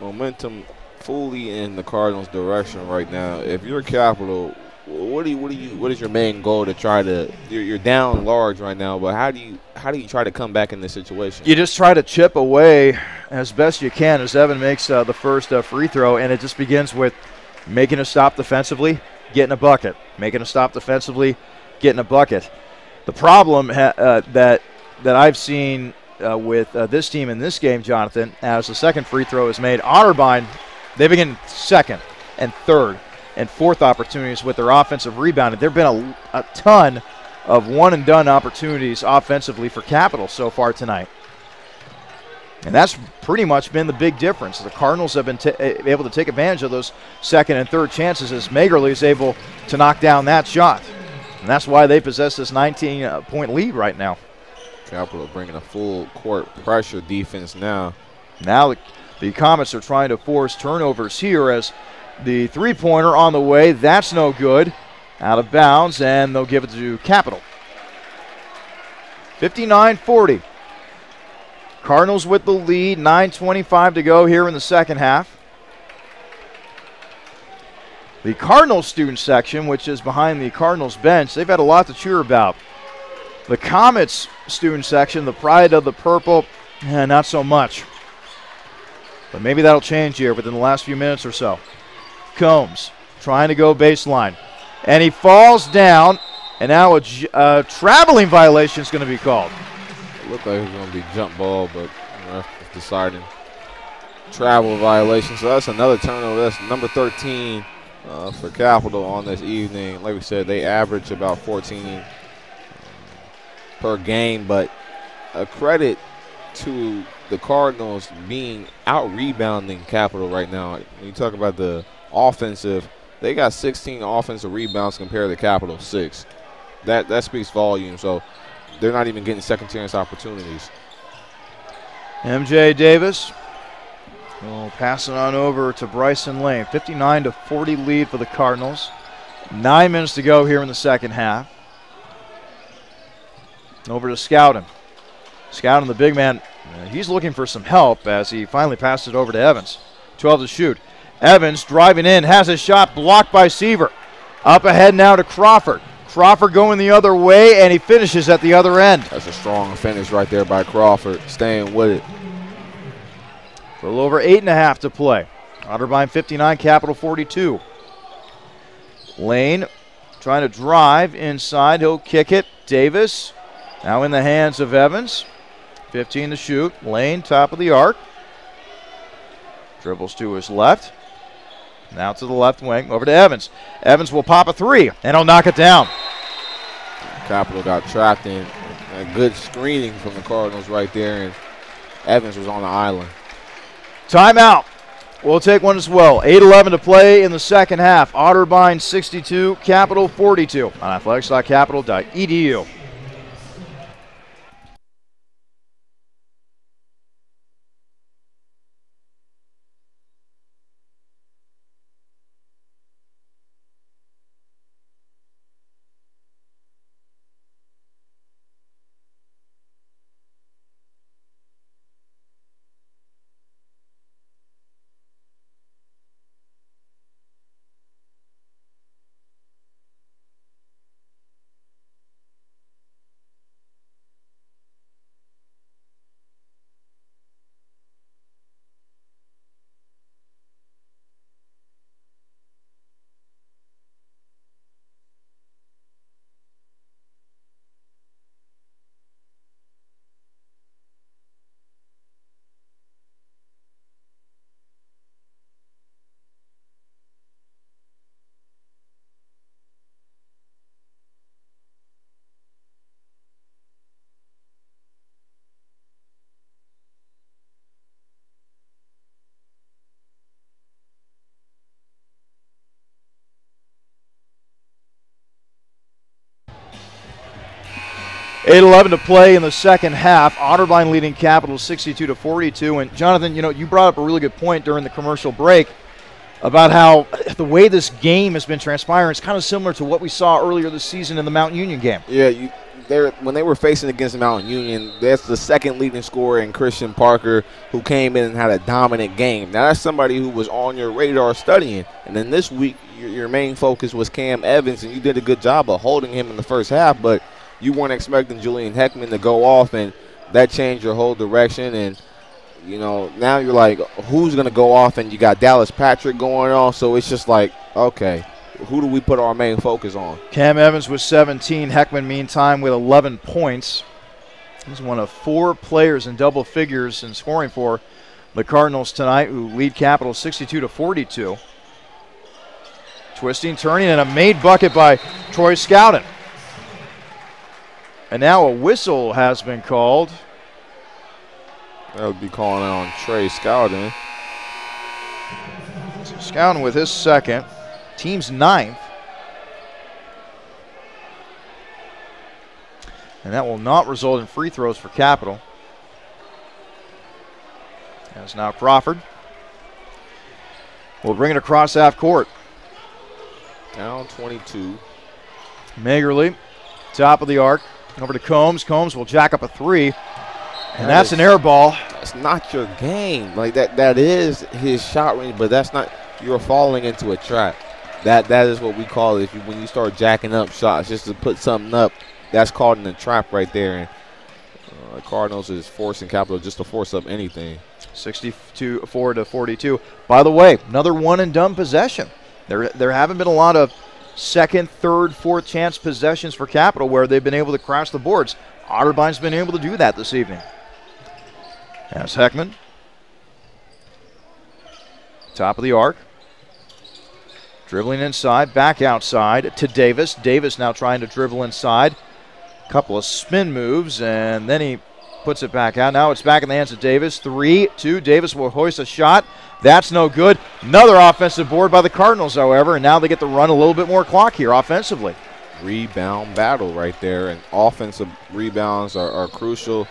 Momentum fully in the Cardinals' direction right now. If you're Capital, what do you what do you what is your main goal to try to you're, you're down large right now, but how do you how do you try to come back in this situation? You just try to chip away as best you can as Evan makes uh, the first uh, free throw, and it just begins with making a stop defensively, getting a bucket, making a stop defensively, getting a bucket. The problem uh, that that I've seen uh, with uh, this team in this game, Jonathan, as the second free throw is made, Otterbein, they begin second and third and fourth opportunities with their offensive rebounding. There have been a, a ton of one and done opportunities offensively for Capital so far tonight. And that's pretty much been the big difference. The Cardinals have been t- able to take advantage of those second and third chances as Magerly is able to knock down that shot. And that's why they possess this 19 uh, point lead right now. Capital bringing a full court pressure defense now. Now the, the Comets are trying to force turnovers here as the three pointer on the way. That's no good. Out of bounds, and they'll give it to Capital. 59 40. Cardinals with the lead, 9.25 to go here in the second half. The Cardinals student section, which is behind the Cardinals bench, they've had a lot to cheer about. The Comets student section, the pride of the purple, eh, not so much. But maybe that'll change here within the last few minutes or so. Combs trying to go baseline. And he falls down, and now a uh, traveling violation is going to be called. Looked like it was going to be jump ball, but ref deciding travel violation. So that's another turnover. That's number 13 uh, for Capital on this evening. Like we said, they average about 14 uh, per game, but a credit to the Cardinals being out rebounding Capital right now. When you talk about the offensive, they got 16 offensive rebounds compared to Capital six. That that speaks volume. So they're not even getting second chance opportunities. MJ Davis will pass it on over to Bryson Lane. 59 to 40 lead for the Cardinals. Nine minutes to go here in the second half. Over to Scowden. Scowden, the big man, uh, he's looking for some help as he finally passes it over to Evans. 12 to shoot. Evans driving in, has his shot blocked by Seaver. Up ahead now to Crawford. Crawford going the other way, and he finishes at the other end. That's a strong finish right there by Crawford, staying with it. A little over eight and a half to play. Otterbein 59, Capital 42. Lane trying to drive inside. He'll kick it. Davis now in the hands of Evans. 15 to shoot. Lane, top of the arc. Dribbles to his left. Now to the left wing, over to Evans. Evans will pop a three, and he'll knock it down. Capital got trapped in a good screening from the Cardinals right there, and Evans was on the island. Timeout. We'll take one as well. 8-11 to play in the second half. Otterbein 62, Capital 42 on athletics.capital.edu. 8-11 to play in the second half. Otterbein leading Capital 62 to 42. And Jonathan, you know, you brought up a really good point during the commercial break about how [CLEARS THROAT] the way this game has been transpiring is kind of similar to what we saw earlier this season in the Mount Union game. Yeah, you when they were facing against Mount Union, that's the second leading scorer in Christian Parker, who came in and had a dominant game. Now that's somebody who was on your radar studying, and then this week your, your main focus was Cam Evans, and you did a good job of holding him in the first half, but you weren't expecting Julian Heckman to go off, and that changed your whole direction. And you know now you're like, who's gonna go off? And you got Dallas Patrick going on, so it's just like, okay who do we put our main focus on? Cam Evans with 17. Heckman, meantime, with 11 points. He's one of four players in double figures in scoring for the Cardinals tonight, who lead Capital 62 to 42. Twisting, turning, and a made bucket by Troy Scowden. And now a whistle has been called. That would be calling on Trey Scowden. So Scowden with his second. Team's ninth. And that will not result in free throws for Capital. As now Crawford will bring it across half court. Down 22. Magerly, top of the arc, over to Combs. Combs will jack up a three, and that that's is, an air ball. That's not your game. Like that, that is his shot range, but that's not. You're falling into a trap. That that is what we call it. If you, when you start jacking up shots just to put something up, that's called in the trap right there. And uh, Cardinals is forcing Capital just to force up anything. 62 4 to 42. By the way, another one and done possession. There there haven't been a lot of second, third, fourth chance possessions for Capital where they've been able to crash the boards. Otterbein's been able to do that this evening. As Heckman. Top of the arc. Dribbling inside, back outside to Davis. Davis now trying to dribble inside. Couple of spin moves, and then he puts it back out. Now it's back in the hands of Davis. Three, two. Davis will hoist a shot. That's no good. Another offensive board by the Cardinals, however, and now they get to run a little bit more clock here offensively. Rebound battle right there, and offensive rebounds are, are crucial.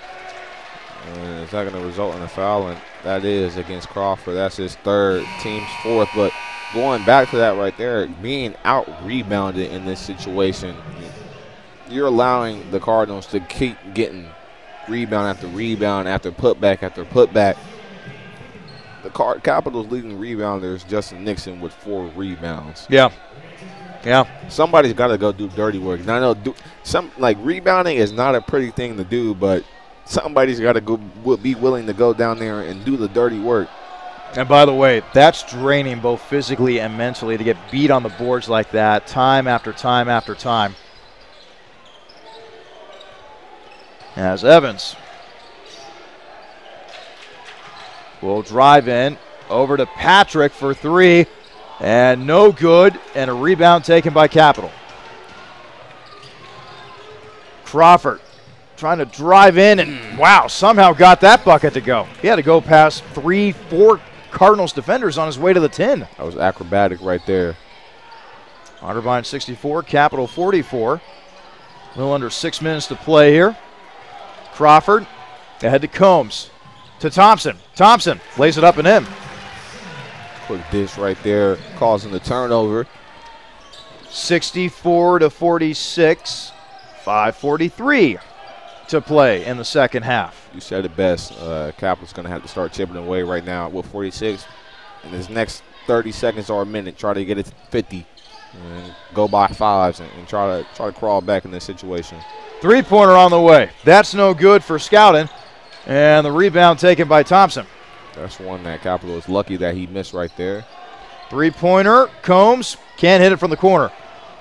And it's not going to result in a foul, and that is against Crawford. That's his third, team's fourth, but going back to that right there, being out rebounded in this situation, you're allowing the Cardinals to keep getting rebound after rebound after putback after putback. The Card Capitals leading rebounders Justin Nixon with four rebounds. Yeah. Yeah. Somebody's got to go do dirty work. And I know do, some like rebounding is not a pretty thing to do, but somebody's got to go be willing to go down there and do the dirty work. And by the way, that's draining both physically and mentally to get beat on the boards like that time after time after time. As Evans will drive in over to Patrick for three, and no good, and a rebound taken by Capital. Crawford trying to drive in and wow, somehow got that bucket to go. He had to go past three, four Cardinals defenders on his way to the 10. That was acrobatic right there. Otterbein 64, Capital 44. A little under six minutes to play here. Crawford ahead to Combs. To Thompson. Thompson lays it up and in. Quick dish right there, causing the turnover. 64 to 46. 543 to play in the second half. You said it best. Uh, Capital's going to have to start chipping away right now with 46. In his next 30 seconds or a minute, try to get it to 50 and go by fives and, and try to try to crawl back in this situation. Three pointer on the way. That's no good for Scowden. And the rebound taken by Thompson. That's one that Capital is lucky that he missed right there. Three pointer. Combs can't hit it from the corner.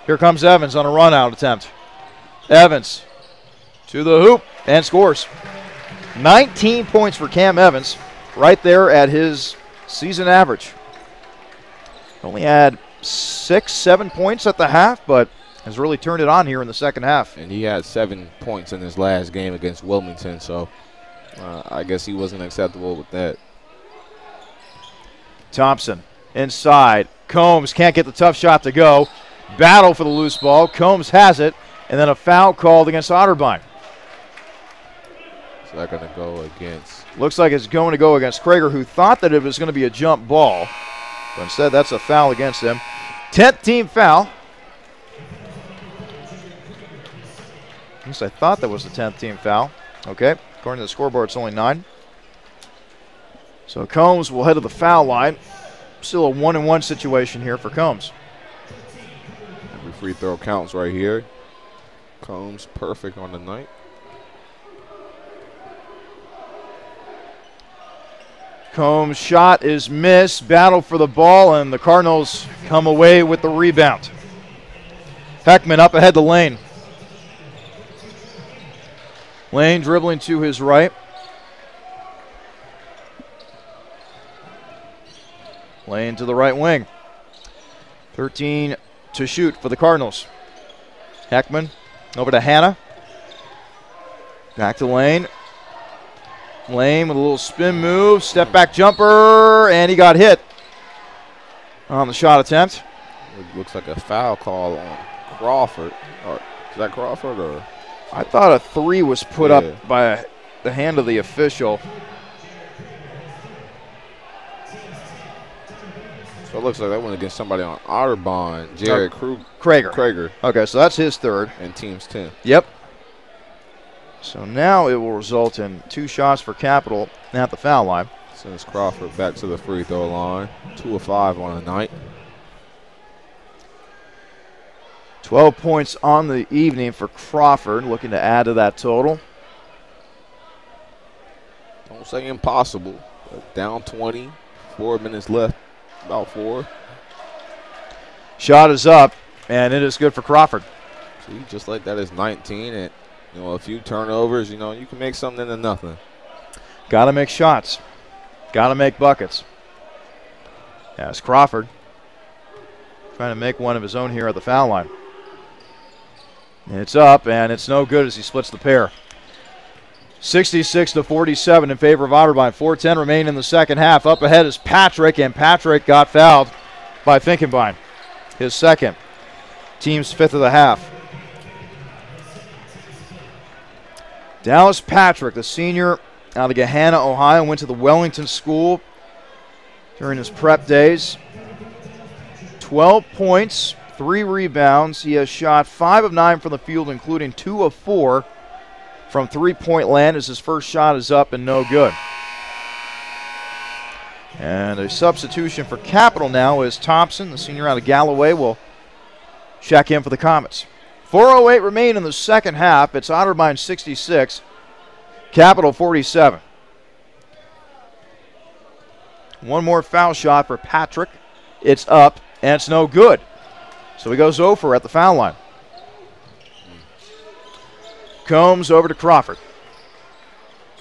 Here comes Evans on a run out attempt. Evans to the hoop and scores. 19 points for Cam Evans, right there at his season average. Only had six, seven points at the half, but has really turned it on here in the second half. And he had seven points in his last game against Wilmington, so uh, I guess he wasn't acceptable with that. Thompson inside. Combs can't get the tough shot to go. Battle for the loose ball. Combs has it, and then a foul called against Otterbein. Is that going to go against? Looks like it's going to go against Krager, who thought that it was going to be a jump ball. But instead, that's a foul against him. 10th team foul. At least I thought that was the 10th team foul. Okay, according to the scoreboard, it's only nine. So Combs will head to the foul line. Still a one and one situation here for Combs. Every free throw counts right here. Combs perfect on the night. Combs' shot is missed. Battle for the ball, and the Cardinals come away with the rebound. Heckman up ahead the lane. Lane dribbling to his right. Lane to the right wing. 13 to shoot for the Cardinals. Heckman over to Hannah. Back to Lane. Lane with a little spin move, step back jumper, and he got hit on the shot attempt. It looks like a foul call on Crawford. Or, is that Crawford or? I thought a three was put Yeah. up by the hand of the official. So it looks like that went against somebody on Otterbein, uh, Jared Krug, Krager. Krager, Okay, so that's his third. and team's 10. Yep. So now it will result in two shots for Capital at the foul line. Sends Crawford back to the free throw line. Two of five on the night. 12 points on the evening for Crawford, looking to add to that total. Don't say impossible. But down 20, four minutes left. About four. Shot is up, and it is good for Crawford. See, just like that is 19, and you know a few turnovers. You know you can make something into nothing. Got to make shots. Got to make buckets. As Crawford trying to make one of his own here at the foul line. It's up, and it's no good as he splits the pair. 66 to 47 in favor of Otterbein. 4:10 remain in the second half. Up ahead is Patrick, and Patrick got fouled by Finkenbein. His second. Team's fifth of the half. Dallas Patrick, the senior out of Gahanna, Ohio, went to the Wellington School during his prep days. 12 points, three rebounds. He has shot five of nine from the field, including two of four from three point land as his first shot is up and no good. And a substitution for Capital now is Thompson, the senior out of Galloway, will check in for the Comets. 4.08 remain in the second half. It's Otterbein 66, Capital 47. One more foul shot for Patrick. It's up, and it's no good. So he goes over at the foul line. Combs over to Crawford.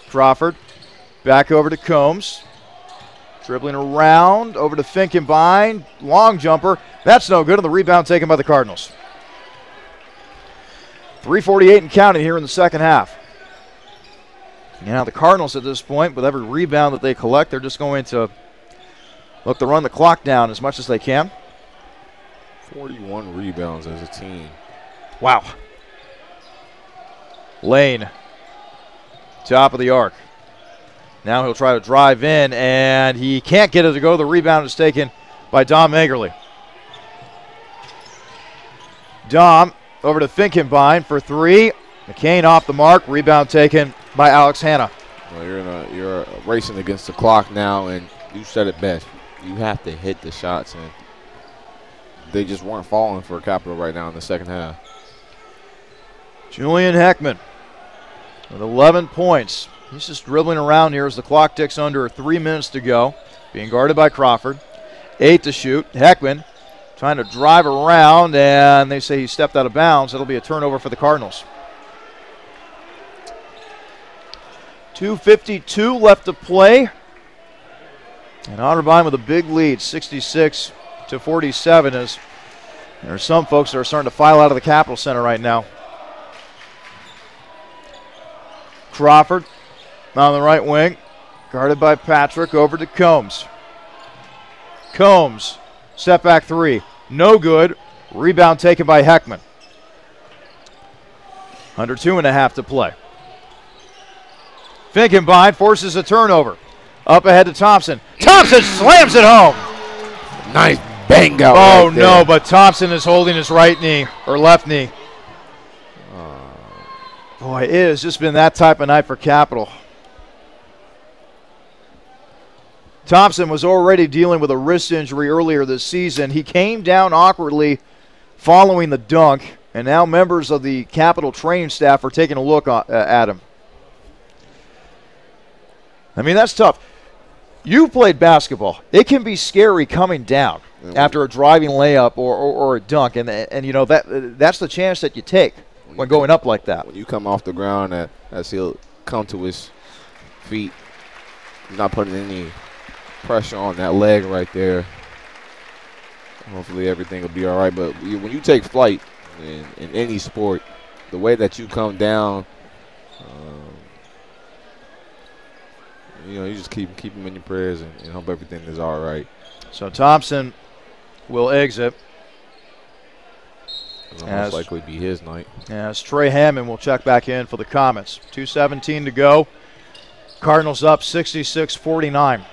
Crawford back over to Combs. Dribbling around over to Finkenbein. Long jumper. That's no good, and the rebound taken by the Cardinals. 348 and counting here in the second half. Now the Cardinals at this point, with every rebound that they collect, they're just going to look to run the clock down as much as they can. 41 rebounds as a team. Wow. Lane, top of the arc. Now he'll try to drive in, and he can't get it to go. The rebound is taken by Dom Magerly. Dom over to Finkenbein for three. McCain off the mark. Rebound taken by Alex Hanna. Well, you're in a, you're racing against the clock now, and you said it best. You have to hit the shots, and they just weren't falling for Capital right now in the second half. Julian Heckman with 11 points. He's just dribbling around here as the clock ticks under three minutes to go. Being guarded by Crawford. Eight to shoot. Heckman trying to drive around, and they say he stepped out of bounds. It'll be a turnover for the Cardinals. 2.52 left to play. And Otterbein with a big lead, 66 to 47, as there are some folks that are starting to file out of the Capital Center right now. Crawford on the right wing, guarded by Patrick, over to Combs. Combs, step back three, no good. Rebound taken by Heckman. Under two and a half to play. Finkenbein forces a turnover. Up ahead to Thompson. Thompson slams it home. Nice bang out. Oh right no, but Thompson is holding his right knee or left knee. Boy, it has just been that type of night for Capital. Thompson was already dealing with a wrist injury earlier this season. He came down awkwardly following the dunk, and now members of the Capital training staff are taking a look uh, at him. I mean, that's tough. You played basketball. It can be scary coming down after a driving layup or, or, or, a dunk, and and you know that that's the chance that you take when, when going up like that. When you come off the ground, uh, as he'll come to his feet, not putting any pressure on that leg right there. Hopefully everything will be all right. But when you take flight in, in any sport, the way that you come down, you know, you just keep keep them in your prayers and, and hope everything is all right. So Thompson will exit. It'll most likely be his night. As Trey Hammond will check back in for the Comets. 2.17 to go. Cardinals up 66 49.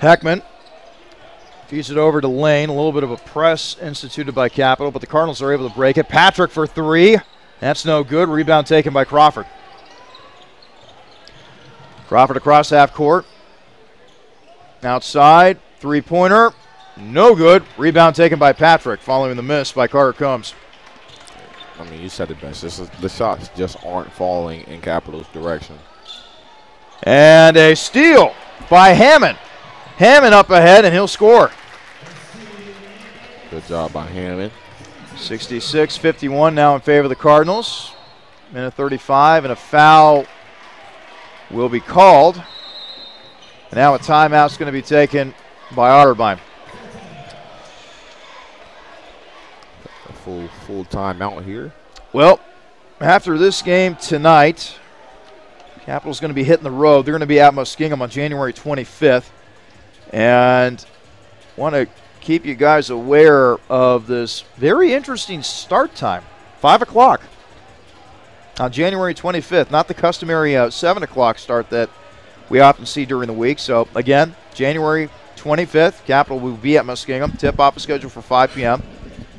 Heckman feeds it over to Lane. A little bit of a press instituted by Capital, but the Cardinals are able to break it. Patrick for three. That's no good. Rebound taken by Crawford. Crawford across half court. Outside, three pointer. No good. Rebound taken by Patrick following the miss by Carter Combs. I mean, you said it best. Is, the shots just aren't falling in Capital's direction. And a steal by Hammond. Hammond up ahead, and he'll score. Good job by Hammond. 66 51 now in favor of the Cardinals. Minute 35, and a foul will be called. And now a timeout is going to be taken by Otterbein. A full full timeout here. Well, after this game tonight, Capital's going to be hitting the road. They're going to be at Muskingum on January 25th. And want to keep you guys aware of this very interesting start time 5 o'clock on January 25th. Not the customary uh, 7 o'clock start that we often see during the week. So, again, January 25th, Capital will be at Muskingum. Tip off is scheduled for 5 p.m.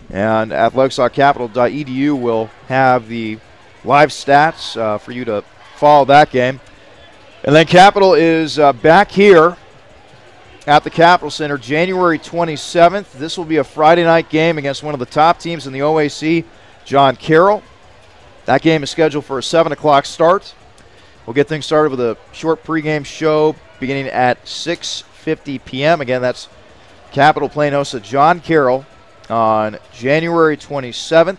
And athleticscapital.edu will have the live stats uh, for you to follow that game. And then Capital is uh, back here at the Capital Center January 27th. This will be a Friday night game against one of the top teams in the OAC, John Carroll. That game is scheduled for a 7 o'clock start. We'll get things started with a short pregame show beginning at 6.50 p.m. Again, that's Capital of John Carroll on January 27th.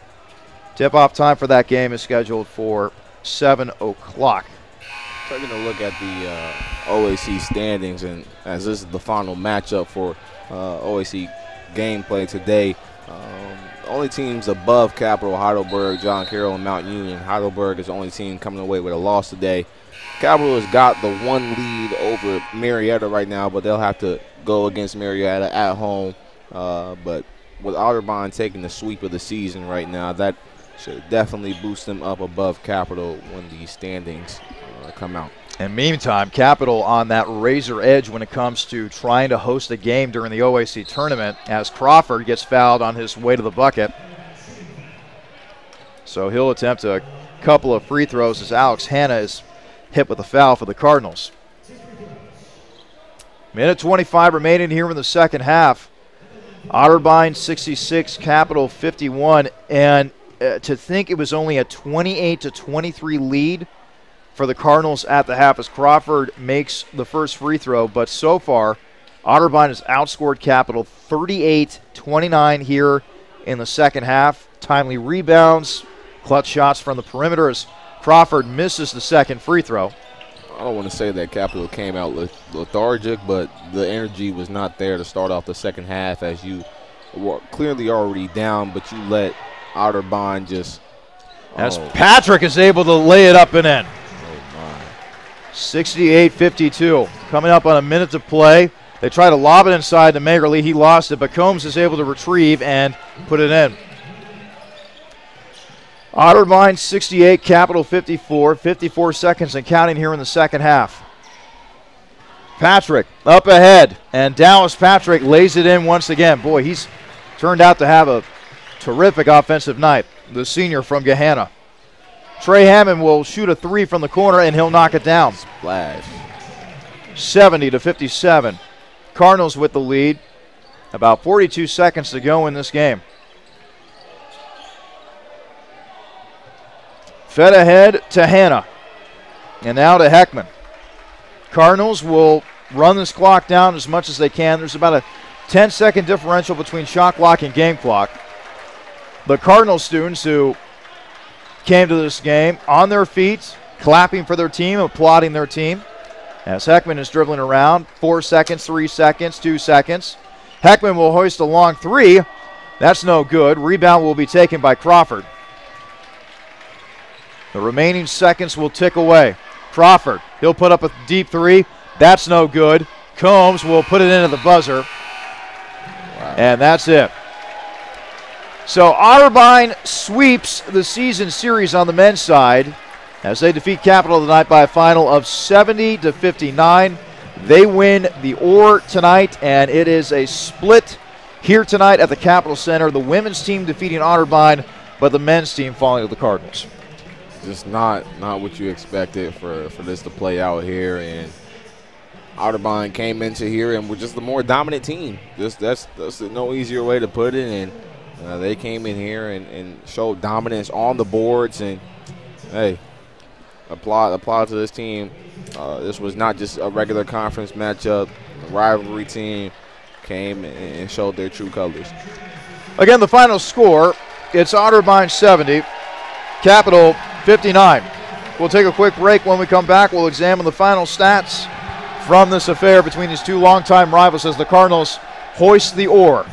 Tip-off time for that game is scheduled for 7 o'clock. Taking a look at the uh, OAC standings, and as this is the final matchup for uh, OAC gameplay today, um, only teams above Capital, Heidelberg, John Carroll, and Mount Union. Heidelberg is the only team coming away with a loss today. Capital has got the one lead over Marietta right now, but they'll have to go against Marietta at home. Uh, but with Otterbein taking the sweep of the season right now, that should definitely boost them up above Capital when the standings uh, come out. And meantime, Capital on that razor edge when it comes to trying to host a game during the OAC tournament as Crawford gets fouled on his way to the bucket. So he'll attempt a couple of free throws as Alex Hanna is hit with a foul for the Cardinals. Minute 25 remaining here in the second half. Otterbein 66, Capital 51, and uh, to think it was only a 28 to 23 lead for the Cardinals at the half as Crawford makes the first free throw, but so far Otterbein has outscored Capital 38-29 here in the second half. Timely rebounds, clutch shots from the perimeter as Crawford misses the second free throw. I don't want to say that Capital came out lethargic, but the energy was not there to start off the second half as you were clearly already down, but you let Otterbein just. As oh. Patrick is able to lay it up and in. Oh 68 52. Coming up on a minute to play. They try to lob it inside to Magerly. He lost it, but Combs is able to retrieve and put it in. Otterbein 68, Capital 54. 54 seconds and counting here in the second half. Patrick up ahead, and Dallas Patrick lays it in once again. Boy, he's turned out to have a terrific offensive night. the senior from Gahanna. Trey Hammond will shoot a three from the corner and he'll knock it down. Splash. 70 to 57. Cardinals with the lead. About 42 seconds to go in this game. Fed ahead to Hanna. And now to Heckman. Cardinals will run this clock down as much as they can. There's about a 10 second differential between shot clock and game clock. The Cardinal students who came to this game on their feet, clapping for their team, applauding their team. As Heckman is dribbling around, four seconds, three seconds, two seconds. Heckman will hoist a long three. That's no good. Rebound will be taken by Crawford. The remaining seconds will tick away. Crawford, he'll put up a deep three. That's no good. Combs will put it into the buzzer. Wow. And that's it. So Otterbein sweeps the season series on the men's side as they defeat Capital tonight by a final of 70 to 59. They win the oar tonight, and it is a split here tonight at the Capital Center. The women's team defeating Otterbein, but the men's team falling to the Cardinals just not not what you expected for for this to play out here. And Otterbein came into here and were just the more dominant team. Just that's that's no easier way to put it. And uh, they came in here and, and showed dominance on the boards. And hey, applaud applaud to this team. Uh, this was not just a regular conference matchup. A rivalry team came and showed their true colors. Again, the final score it's Otterbein 70, Capital 59. We'll take a quick break. When we come back, we'll examine the final stats from this affair between these two longtime rivals as the Cardinals hoist the oar.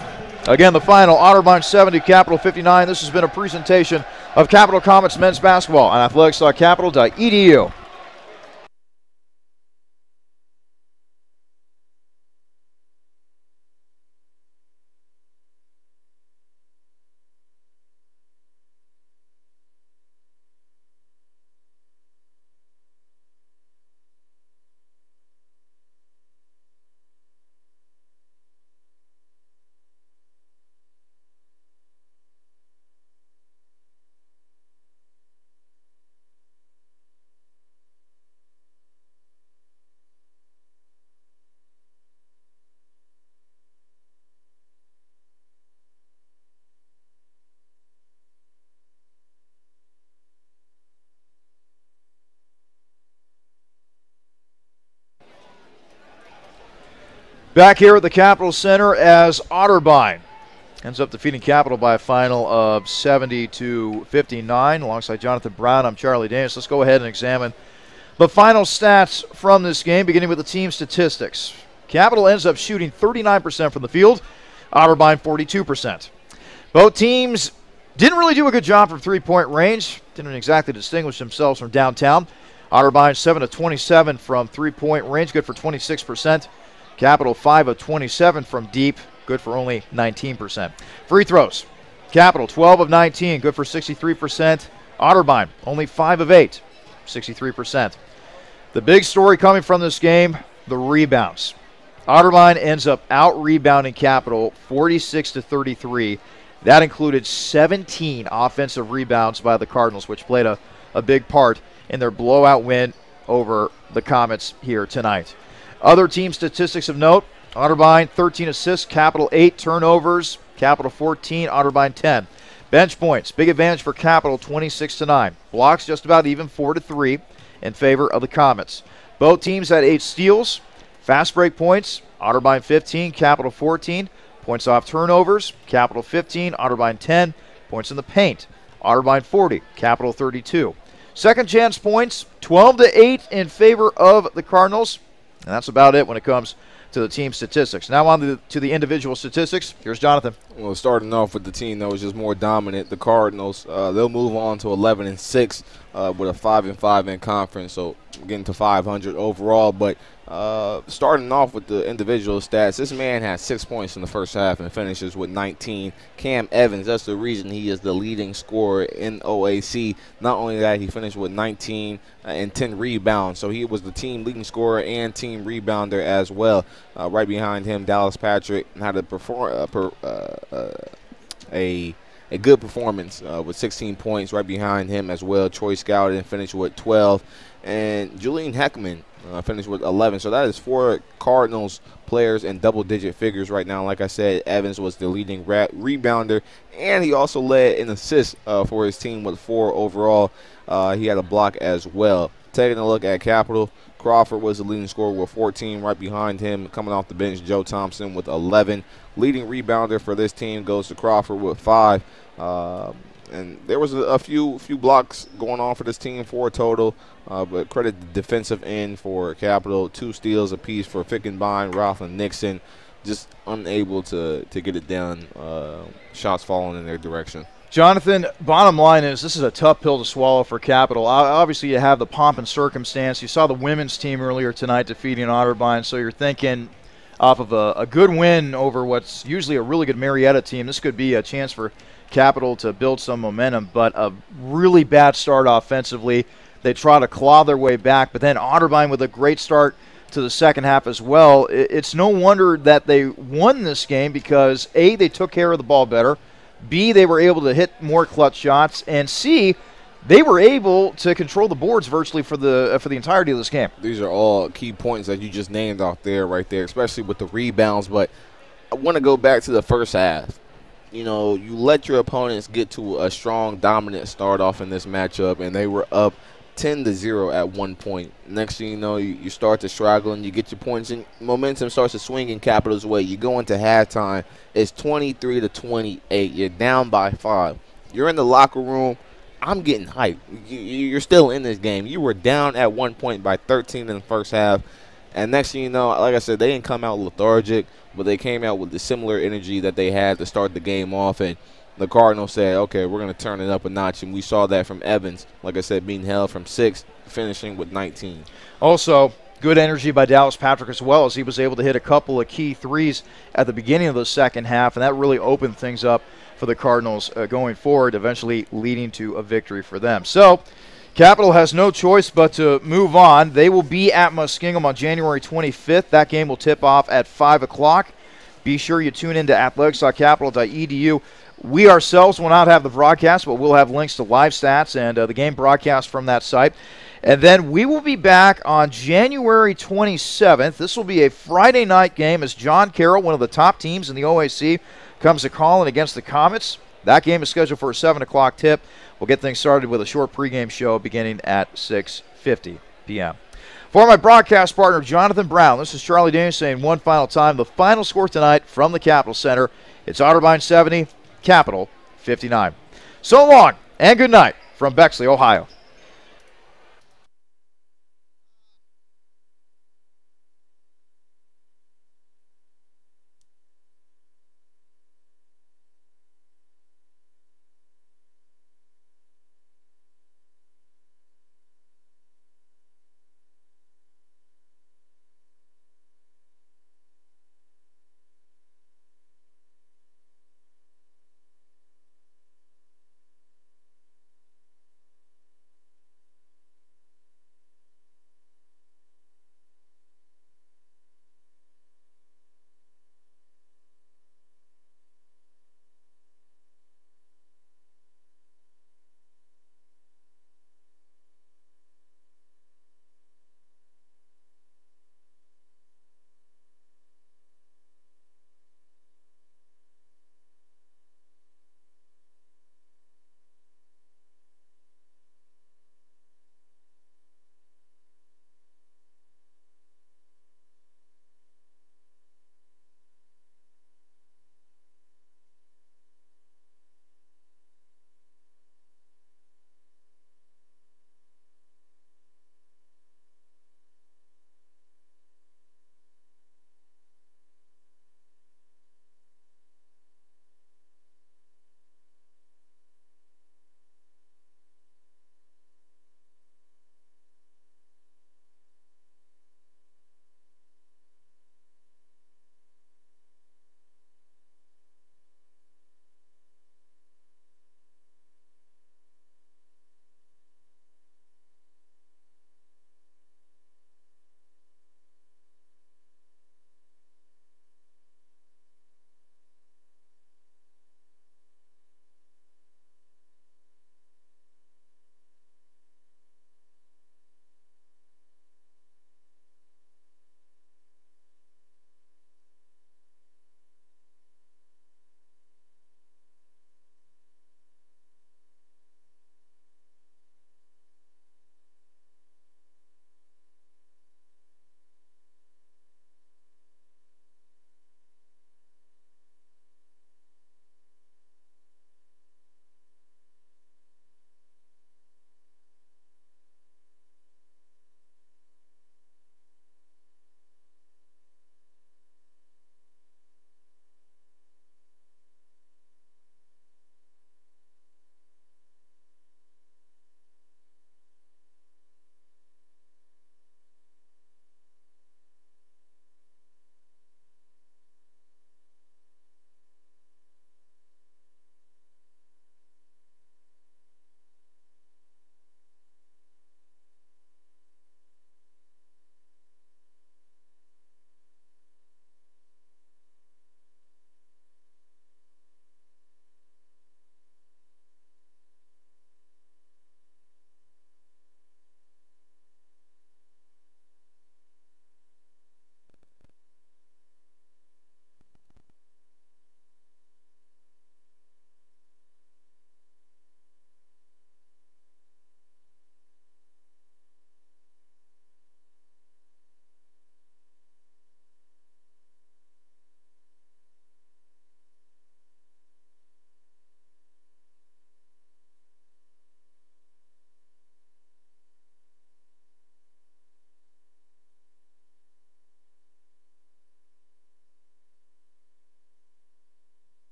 Again, the final Otterbein 70, Capital 59. This has been a presentation of Capital Comets men's basketball on athletics.capital.edu. Back here at the Capital Center as Otterbein ends up defeating Capital by a final of 70 to 59. Alongside Jonathan Brown, I'm Charlie Davis. Let's go ahead and examine the final stats from this game, beginning with the team statistics. Capital ends up shooting 39% from the field, Otterbein 42%. Both teams didn't really do a good job from three point range, didn't exactly distinguish themselves from downtown. Otterbein 7 of 27 from three point range, good for 26%. Capital 5 of 27 from deep, good for only 19%. Free throws. Capital 12 of 19, good for 63%. Otterbein only 5 of 8, 63%. The big story coming from this game, the rebounds. Otterbein ends up out rebounding Capital 46 to 33. That included 17 offensive rebounds by the Cardinals, which played a, a big part in their blowout win over the Comets here tonight. Other team statistics of note Otterbein 13 assists, Capital 8 turnovers, Capital 14, Otterbein 10. Bench points, big advantage for Capital 26 to 9. Blocks just about even 4 to 3 in favor of the Comets. Both teams had 8 steals. Fast break points, Otterbein 15, Capital 14. Points off turnovers, Capital 15, Otterbein 10. Points in the paint, Otterbein 40, Capital 32. Second chance points, 12 to 8 in favor of the Cardinals. And that's about it when it comes to the team statistics. Now on to the, to the individual statistics. Here's Jonathan. Well, starting off with the team that was just more dominant, the Cardinals. Uh, they'll move on to 11 and six uh, with a five and five in conference, so getting to 500 overall. But uh, starting off with the individual stats, this man has six points in the first half and finishes with 19. Cam Evans, that's the reason he is the leading scorer in OAC. Not only that, he finished with 19 uh, and 10 rebounds, so he was the team leading scorer and team rebounder as well. Uh, right behind him, Dallas Patrick had a perform uh, per, uh, a a good performance with 16 points right behind him as well. Troy Scowden finished with 12. And Julian Heckman uh, finished with 11. So that is four Cardinals players in double digit figures right now. Like I said, Evans was the leading rebounder, and he also led in assists uh, for his team with four overall. Uh, he had a block as well. Taking a look at Capital, Crawford was the leading scorer with 14. Right behind him, coming off the bench, Joe Thompson with 11. Leading rebounder for this team goes to Crawford with five. And there was a, a, few few blocks going on for this team, four total. Uh, but credit the defensive end for Capital, two steals apiece for Fickenbein, Roth, and Nixon, just unable to to get it done. Uh, shots falling in their direction. Jonathan, bottom line is this is a tough pill to swallow for Capital. Obviously, you have the pomp and circumstance. You saw the women's team earlier tonight defeating Otterbein, so you're thinking off of a, a good win over what's usually a really good Marietta team. This could be a chance for Capital to build some momentum, but a really bad start offensively. They try to claw their way back, but then Otterbein with a great start to the second half as well. It's no wonder that they won this game because A, they took care of the ball better, B, they were able to hit more clutch shots, and C, they were able to control the boards virtually for the uh, for the entirety of this game. These are all key points that you just named off there, right there, especially with the rebounds. But I want to go back to the first half you know, you let your opponents get to a strong, dominant start off in this matchup, and they were up 10 to 0 at one point. Next thing you know, you, you start to struggle and you get your points, and momentum starts to swing in Capital's way. You go into halftime, it's 23 to 28. You're down by five. You're in the locker room. I'm getting hyped. You, you're still in this game. You were down at one point by 13 in the first half. And next thing you know, like I said, they didn't come out lethargic but they came out with the similar energy that they had to start the game off. And the Cardinals said, okay, we're going to turn it up a notch. And we saw that from Evans, like I said, being held from six, finishing with 19. Also, good energy by Dallas Patrick as well, as he was able to hit a couple of key threes at the beginning of the second half, and that really opened things up for the Cardinals uh, going forward, eventually leading to a victory for them. So, Capital has no choice but to move on. They will be at Muskingum on January 25th. That game will tip off at 5 o'clock. Be sure you tune in to athletics.capital.edu. We ourselves will not have the broadcast, but we'll have links to live stats and uh, the game broadcast from that site. And then we will be back on January 27th. This will be a Friday night game as John Carroll, one of the top teams in the OAC, comes to Collin against the Comets. That game is scheduled for a 7 o'clock tip. We'll get things started with a short pregame show beginning at 6:50 p.m. For my broadcast partner Jonathan Brown, this is Charlie Davis saying one final time the final score tonight from the Capital Center. It's Otterbein 70, Capital 59. So long and good night from Bexley, Ohio.